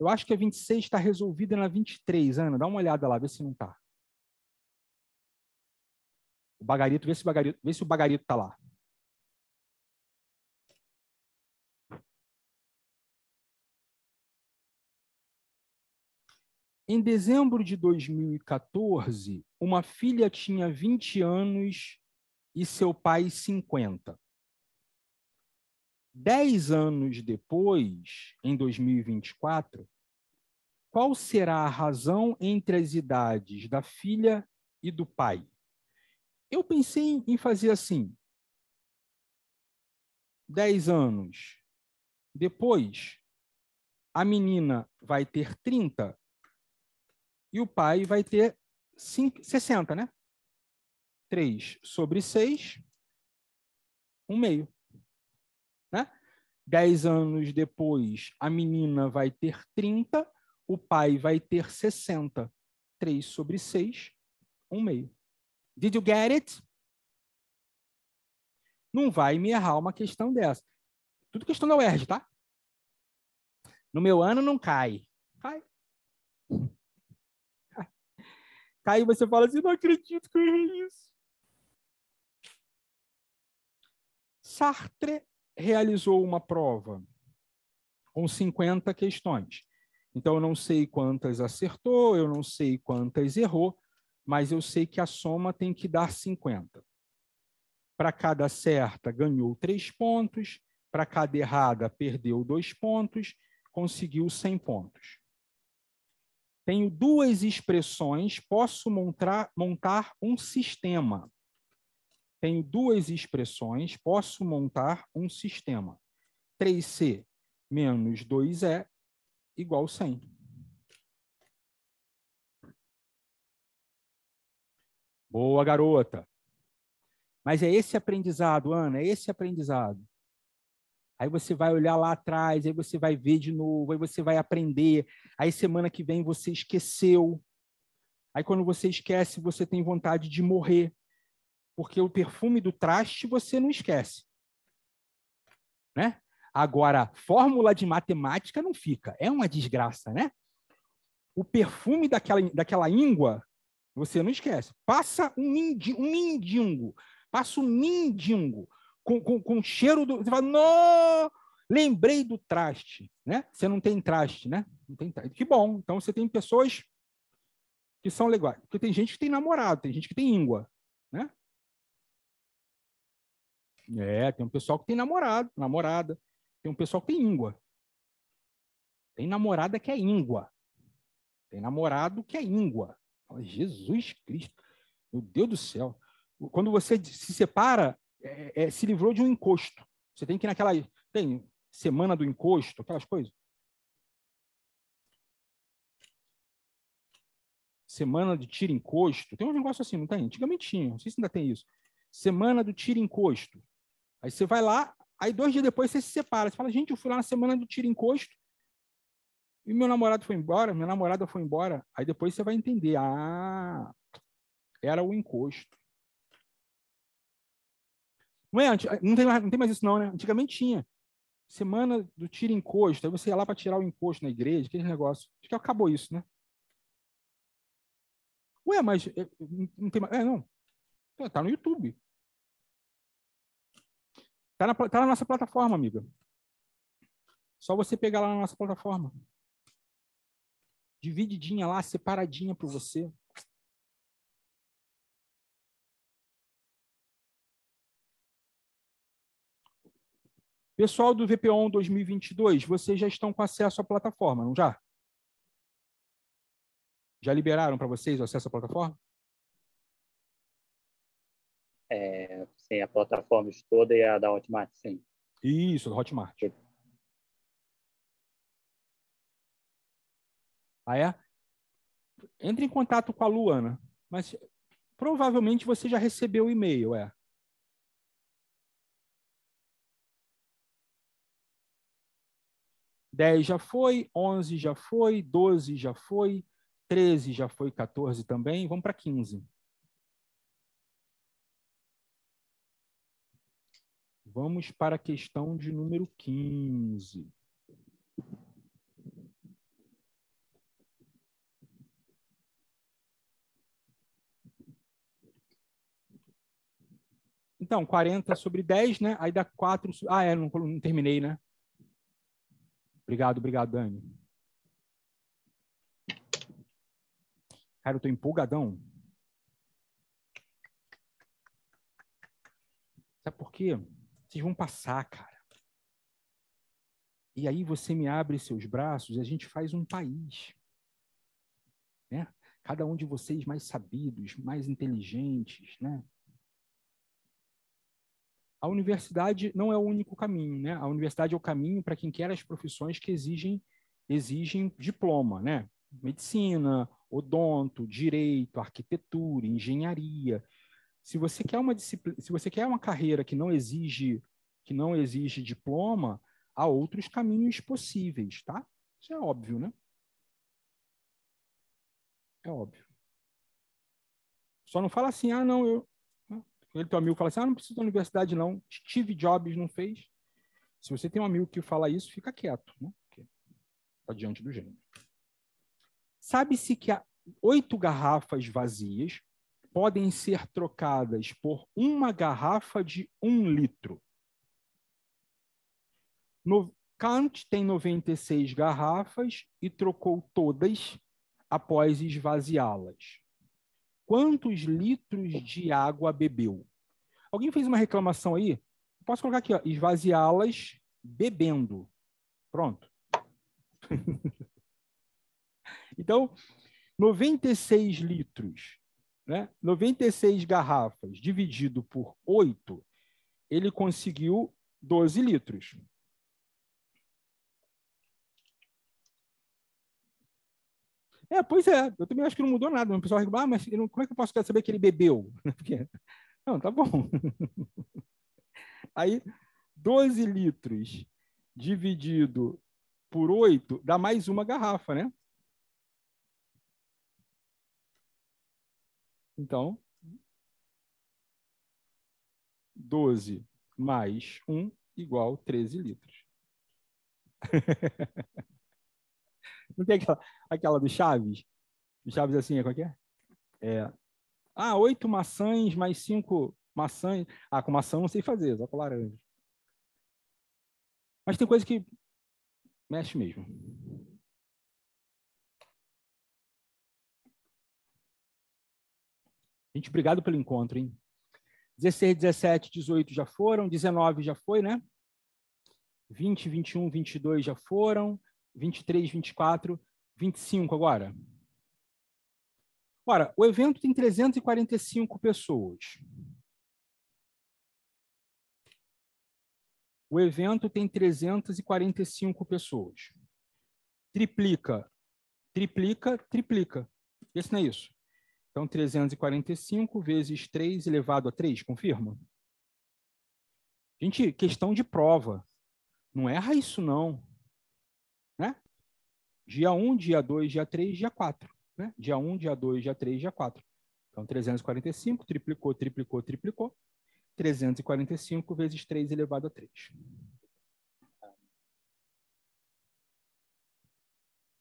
Eu acho que a 26 está resolvida na 23, Ana. Dá uma olhada lá, vê se não está. O bagarito, vê se o bagarito, vê se o bagarito está lá. Em dezembro de 2014, uma filha tinha 20 anos e seu pai 50. Dez anos depois, em 2024, qual será a razão entre as idades da filha e do pai? Eu pensei em fazer assim: dez anos depois, a menina vai ter 30 e o pai vai ter 5, 60, né? 3 sobre 6, 1 meio. 10 anos depois, a menina vai ter 30, o pai vai ter 60. 3 sobre 6, 1 meio. Did you get it? Não vai me errar uma questão dessa. Tudo questão da UERJ, tá? No meu ano não cai. Cai. Aí você fala assim, não acredito que eu errei isso. Sartre realizou uma prova com 50 questões. Então, eu não sei quantas acertou, eu não sei quantas errou, mas eu sei que a soma tem que dar 50. Para cada certa, ganhou três pontos, para cada errada, perdeu dois pontos, conseguiu 100 pontos. Tenho duas expressões, posso montar, montar um sistema. Tenho duas expressões, posso montar um sistema. 3C menos 2E igual 100. Boa, garota. Mas é esse aprendizado, Ana, é esse aprendizado. Aí você vai olhar lá atrás, aí você vai ver de novo, aí você vai aprender. Aí semana que vem você esqueceu. Aí quando você esquece, você tem vontade de morrer. Porque o perfume do traste você não esquece. Né? Agora, fórmula de matemática não fica. É uma desgraça, né? O perfume daquela, daquela íngua, você não esquece. Passa um, mindingo, um mindingo. Passa um mindingo com, com, com cheiro do. Você fala, não! Lembrei do traste, né? Você não tem traste, né? Não tem traste. Que bom. Então você tem pessoas que são legais. Porque tem gente que tem namorado, tem gente que tem íngua, né? É, tem um pessoal que tem namorado, namorada. Tem um pessoal que tem íngua. Tem namorada que é íngua. Tem namorado que é íngua. Jesus Cristo. Meu Deus do céu. Quando você se separa, é, é, se livrou de um encosto. Você tem que ir naquela, Tem semana do encosto, aquelas coisas. Semana de tiro encosto. Tem um negócio assim, não tem? Antigamente tinha, não sei se ainda tem isso. Semana do tiro encosto. Aí você vai lá, aí dois dias depois você se separa. Você fala, gente, eu fui lá na semana do tiro encosto e meu namorado foi embora, minha namorada foi embora. Aí depois você vai entender. Ah, era o encosto. Não, é, não, tem, mais, não tem mais isso, não, né? Antigamente tinha. Semana do tiro encosto. Aí você ia lá para tirar o encosto na igreja, aquele negócio. Acho que acabou isso, né? Ué, mas é, não tem mais. É, não. Tá no YouTube. Tá na, tá na nossa plataforma, amiga. Só você pegar lá na nossa plataforma. Divididinha lá, separadinha para você. Pessoal do VPON 2022, vocês já estão com acesso à plataforma, não já? Já liberaram para vocês o acesso à plataforma? É, sim, a plataforma toda e a da Hotmart, sim. Isso, da Hotmart. Ah, é? Entre em contato com a Luana, mas provavelmente você já recebeu o e-mail, é. 10 já foi, 11 já foi, 12 já foi, 13 já foi, 14 também, vamos para 15. Vamos para a questão de número 15. Então, 40 sobre 10, né? Aí dá 4. Ah, é, não, não terminei, né? Obrigado, obrigado, Dani. Cara, eu tô empolgadão. Sabe por quê? Vocês vão passar, cara. E aí você me abre seus braços e a gente faz um país. Né? Cada um de vocês mais sabidos, mais inteligentes, né? A universidade não é o único caminho, né? A universidade é o caminho para quem quer as profissões que exigem exigem diploma, né? Medicina, odonto, direito, arquitetura, engenharia. Se você quer uma disciplina, se você quer uma carreira que não exige que não exige diploma, há outros caminhos possíveis, tá? Isso é óbvio, né? É óbvio. Só não fala assim, ah, não, eu. Né? Ele teu amigo fala assim, ah, não preciso da universidade, não. Steve Jobs não fez. Se você tem um amigo que fala isso, fica quieto, né? Está diante do gênio. Sabe-se que há oito garrafas vazias podem ser trocadas por uma garrafa de um litro. No, Kant tem 96 garrafas e trocou todas após esvaziá-las. Quantos litros de água bebeu? Alguém fez uma reclamação aí? Posso colocar aqui, esvaziá-las bebendo. Pronto. então, 96 litros né? 96 garrafas dividido por 8, ele conseguiu 12 litros. É, pois é, eu também acho que não mudou nada. O pessoal reclama, ah, mas como é que eu posso saber que ele bebeu? Não, tá bom. Aí, 12 litros dividido por 8 dá mais uma garrafa, né? Então, 12 mais 1 igual 13 litros. Não tem aquela, aquela do Chaves? Do Chaves assim, é qual é? é? Ah, oito maçãs mais cinco maçãs. Ah, com maçã não sei fazer, só com laranja. Mas tem coisa que mexe mesmo. Gente, obrigado pelo encontro, hein? 16, 17, 18 já foram, 19 já foi, né? 20, 21, 22 já foram, 23, 24, 25 agora. Ora, o evento tem 345 pessoas. O evento tem 345 pessoas. Triplica, triplica, triplica. Esse não é isso. Então, 345 vezes 3 elevado a 3, confirma? Gente, questão de prova. Não erra isso, não. Né? Dia 1, dia 2, dia 3, dia 4. Né? Dia 1, dia 2, dia 3, dia 4. Então, 345, triplicou, triplicou, triplicou. 345 vezes 3 elevado a 3.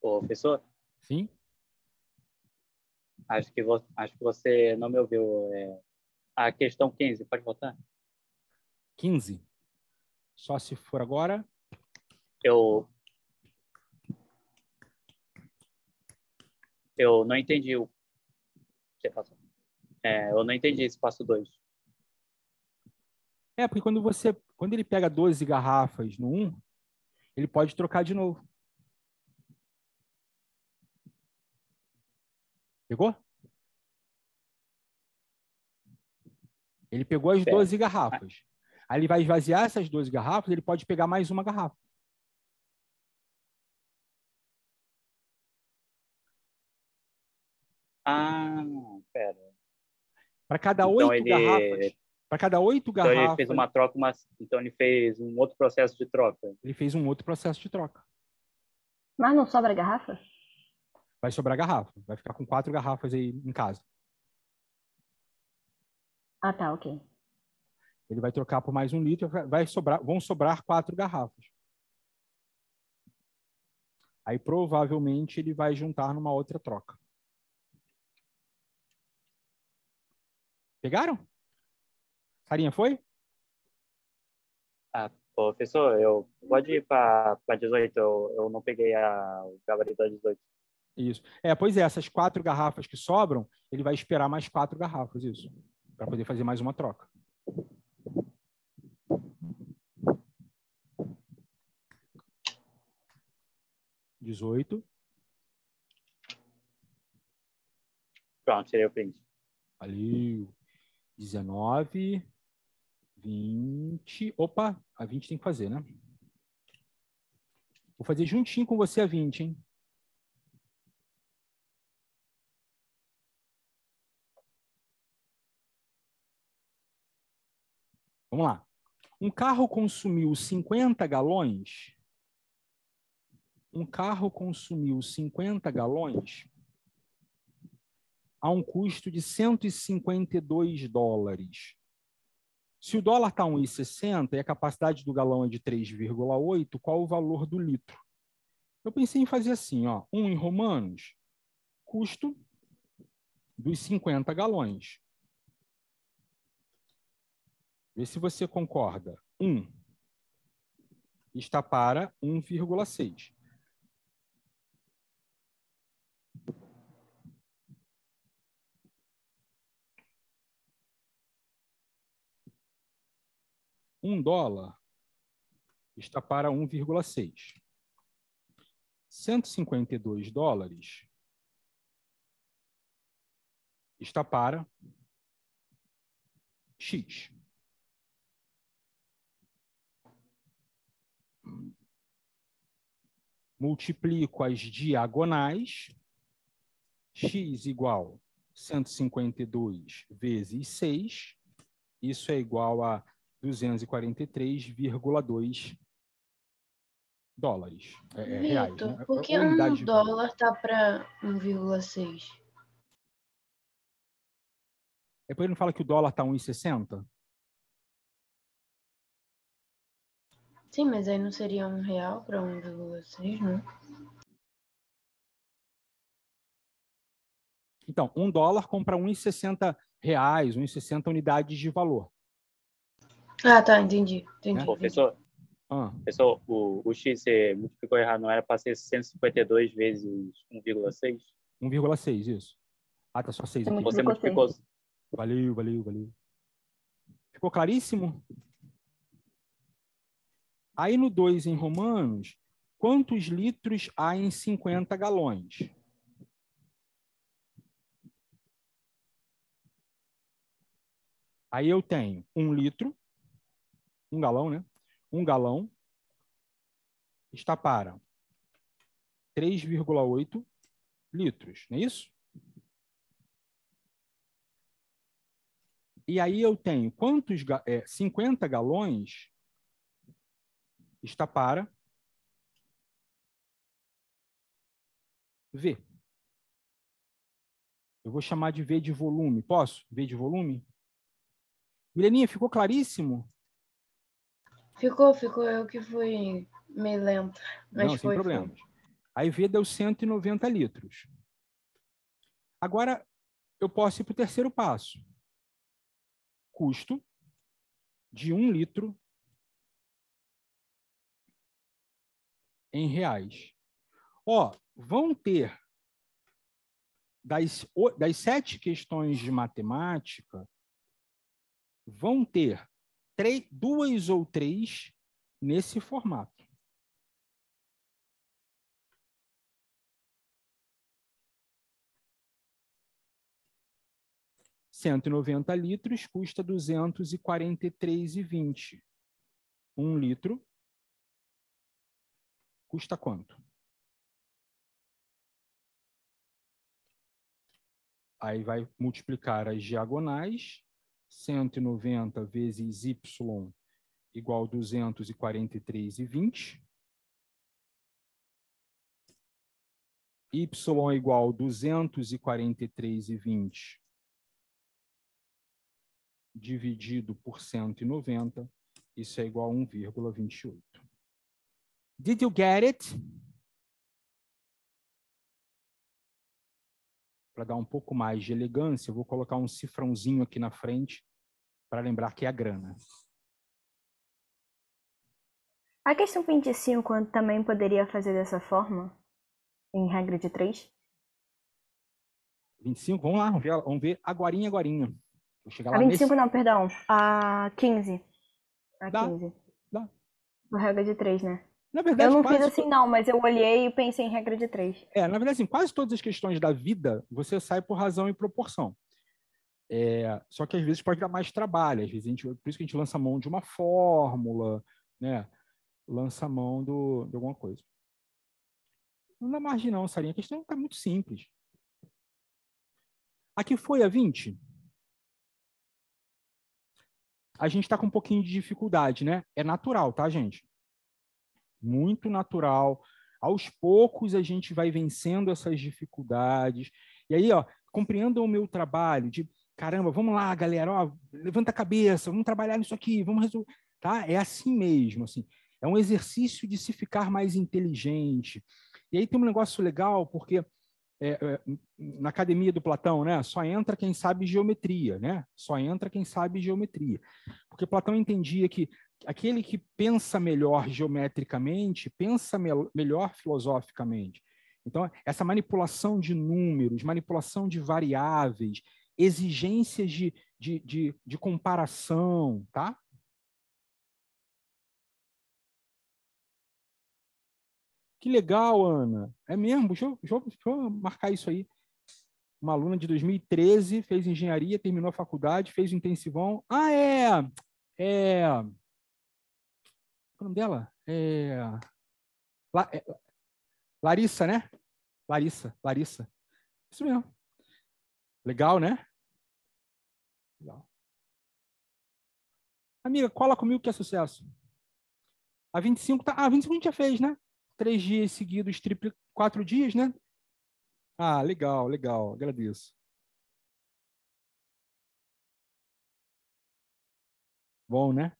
Ô, professor, Sim? Acho que, vo- acho que você não me ouviu. é, a questão 15, pode voltar? 15. Só se for agora. Eu. Eu não entendi o. Você passou. É, eu não entendi esse passo 2. É, porque quando você, quando ele pega 12 garrafas no 1, ele pode trocar de novo. Pegou? Ele pegou as Certo. 12 garrafas. Aí ele vai esvaziar essas 12 garrafas, ele pode pegar mais uma garrafa. Ah, pera. Para cada Então oito ele- garrafas, para cada oito Então garrafas, ele fez uma troca, uma... então ele fez um outro processo de troca. ele fez um outro processo de troca. Mas não sobra garrafa? Vai sobrar garrafa. Vai ficar com quatro garrafas aí em casa. Ah, tá, ok. Ele vai trocar por mais um litro, vai sobrar, vão sobrar quatro garrafas. Aí provavelmente ele vai juntar numa outra troca. Pegaram? Sarinha, foi? Ah, professor, eu pode ir para 18, eu, eu não peguei a, o gabarito da 18. Isso. É, pois é, essas quatro garrafas que sobram, ele vai esperar mais quatro garrafas, isso. Para poder fazer mais uma troca. Dezoito. Pronto, tirei o print. Valeu. 19, 20. Opa, a 20 tem que fazer, né? Vou fazer juntinho com você a 20, hein? Vamos lá. Um carro consumiu 50 galões. Um carro consumiu 50 galões a um custo de 152 dólares. Se o dólar está 1,60 e a capacidade do galão é de 3,8, qual o valor do litro? Eu pensei em fazer assim, ó, um em romanos, custo dos 50 galões. Vê se você concorda. 1 está para 1,6. Um dólar está para 1,6. 152 dólares está para X. Multiplico as diagonais. X igual 152 vezes 6. Isso é igual a 243,2 dólares. É, é, reais, Vitor, né? por que unidade um dólar tá para 1,6? É por ele não fala que o dólar está 1,60? Sim, mas aí não seria um real para 1,6, não? Então, um dólar compra 1,60 reais, 1,60 unidades de valor. Ah, tá, entendi. Entendi. entendi. Professor, Ah, professor o, o X você multiplicou errado, não era para ser 152 vezes 1,6? 1,6, isso. Ah, tá só 6 aqui. Você Multiplicou multiplicou. Valeu, valeu, valeu. Ficou claríssimo? Aí no 2 em Romanos, quantos litros há em 50 galões? Aí eu tenho um litro, um galão, né? um galão está para 3,8 litros, não é isso? E aí eu tenho quantos é, 50 galões está para V. Eu vou chamar de V de volume. Posso? V de volume? Mileninha, ficou claríssimo? Ficou, ficou. Eu que fui meio lento. Mas Não, foi, sem problemas. Aí V deu 190 litros. Agora, eu posso ir para o terceiro passo. Custo de um litro em reais. Ó, vão ter das, das sete questões de matemática, vão ter três, duas ou três nesse formato. Cento e noventa litros custa duzentos e quarenta e três e vinte. Um litro custa quanto? Aí vai multiplicar as diagonais, 190 vezes y igual a 243,20. y igual a 243,20 dividido por 190, isso é igual a 1,28. Did you get it? Para dar um pouco mais de elegância, eu vou colocar um cifrãozinho aqui na frente para lembrar que é a grana. A questão 25 também poderia fazer dessa forma? Em regra de 3? 25, vamos lá, vamos ver, vamos ver agorinha, agorinha. Vou chegar lá A 25 nesse... não, perdão. A 15. A Dá, 15. dá. A regra de 3, né? Na verdade, eu não fiz assim, não, mas eu olhei e pensei em regra de 3. É, na verdade, assim, quase todas as questões da vida você sai por razão e proporção. É, só que às vezes pode dar mais trabalho, às vezes a gente, por isso que a gente lança a mão de uma fórmula, né? Lança a mão do, de alguma coisa. Não dá margem não, Sarinha. A questão está muito simples. Aqui foi a 20. A gente está com um pouquinho de dificuldade, né? É natural, tá, gente? Muito natural. Aos poucos a gente vai vencendo essas dificuldades. E aí, ó, compreendam o meu trabalho de caramba, vamos lá, galera, ó, levanta a cabeça, vamos trabalhar nisso aqui, vamos resolver, tá? É assim mesmo, assim. É um exercício de se ficar mais inteligente. E aí tem um negócio legal, porque é, é, na academia do Platão, né, só entra quem sabe geometria, né? Só entra quem sabe geometria. Porque Platão entendia que aquele que pensa melhor geometricamente, pensa me melhor filosoficamente. Então, essa manipulação de números, manipulação de variáveis, exigências de, de, de, de comparação, tá? Que legal, Ana. É mesmo? Deixa eu, deixa eu, deixa eu marcar isso aí. Uma aluna de 2013, fez engenharia, terminou a faculdade, fez o intensivão. Ah, é! É. É o nome dela? É... La... é... Larissa, né? Larissa, Larissa. Isso mesmo. Legal, né? Legal. Amiga, cola comigo que é sucesso. A 25 tá. Ah, 25 a gente já fez, né? Três dias seguidos, triple... quatro dias, né? Ah, legal, legal. Agradeço. Bom, né?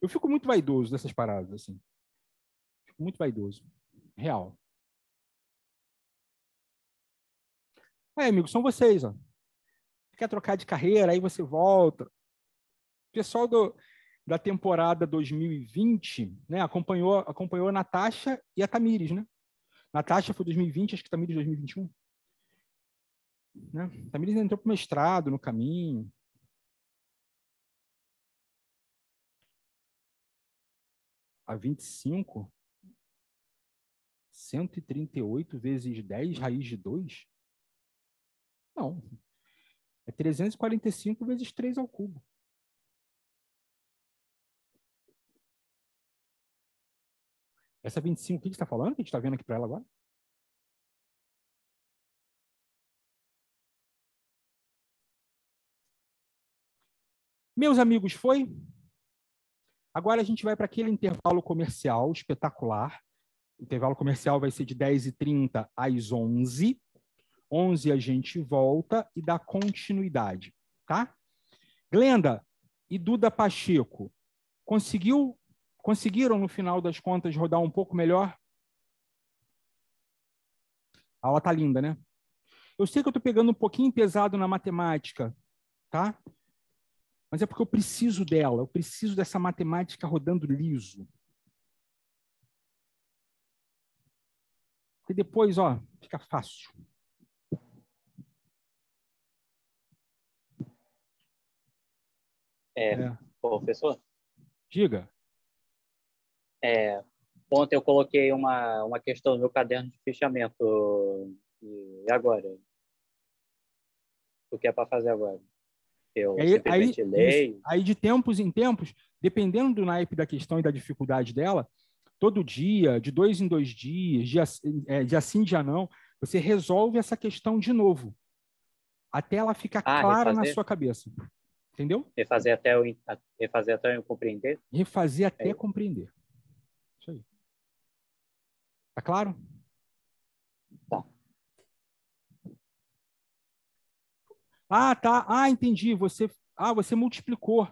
Eu fico muito vaidoso dessas paradas, assim. Fico muito vaidoso. Real. É, amigo, são vocês, ó. Quer trocar de carreira, aí você volta. Pessoal do, da temporada 2020, né, acompanhou, acompanhou a Natasha e a Tamires, né? Natasha foi 2020, acho que Tamires 2021. Né? Tamires entrou para o mestrado no caminho. A 25, 138 vezes 10 raiz de 2? Não. É 345 vezes 3 ao cubo. Essa 25, o que você está falando? Que a gente está vendo aqui para ela agora? Meus amigos, foi? Agora a gente vai para aquele intervalo comercial espetacular. O intervalo comercial vai ser de 10h30 às 11 11 a gente volta e dá continuidade, tá? Glenda e Duda Pacheco, conseguiu, conseguiram no final das contas rodar um pouco melhor? A aula tá linda, né? Eu sei que eu estou pegando um pouquinho pesado na matemática, tá? Mas é porque eu preciso dela, eu preciso dessa matemática rodando liso. E depois, ó, fica fácil. É, É. Professor, Diga. É, ontem eu coloquei uma, uma questão no meu caderno de fichamento. E agora? O que é para fazer agora? Eu Aí, aí, leio. Aí, de tempos em tempos, dependendo do naipe da questão e da dificuldade dela, todo dia, de dois em dois dias, dia, é, dia sim, dia não, você resolve essa questão de novo, até ela ficar Ah, clara na refazer? sua cabeça. Entendeu? Refazer até eu, refazer até eu compreender? Refazer até É. compreender. Tá claro? Tá. Ah, tá. Ah, entendi. Você, ah, você multiplicou.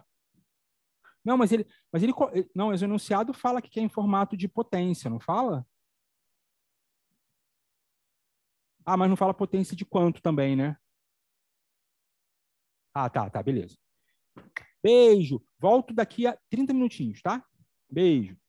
Não, mas ele, mas ele, não, mas o enunciado fala que quer em formato de potência, não fala? Ah, mas não fala potência de quanto também, né? Ah, tá, tá, beleza. Beijo. Volto daqui a 30 minutinhos, tá? Beijo.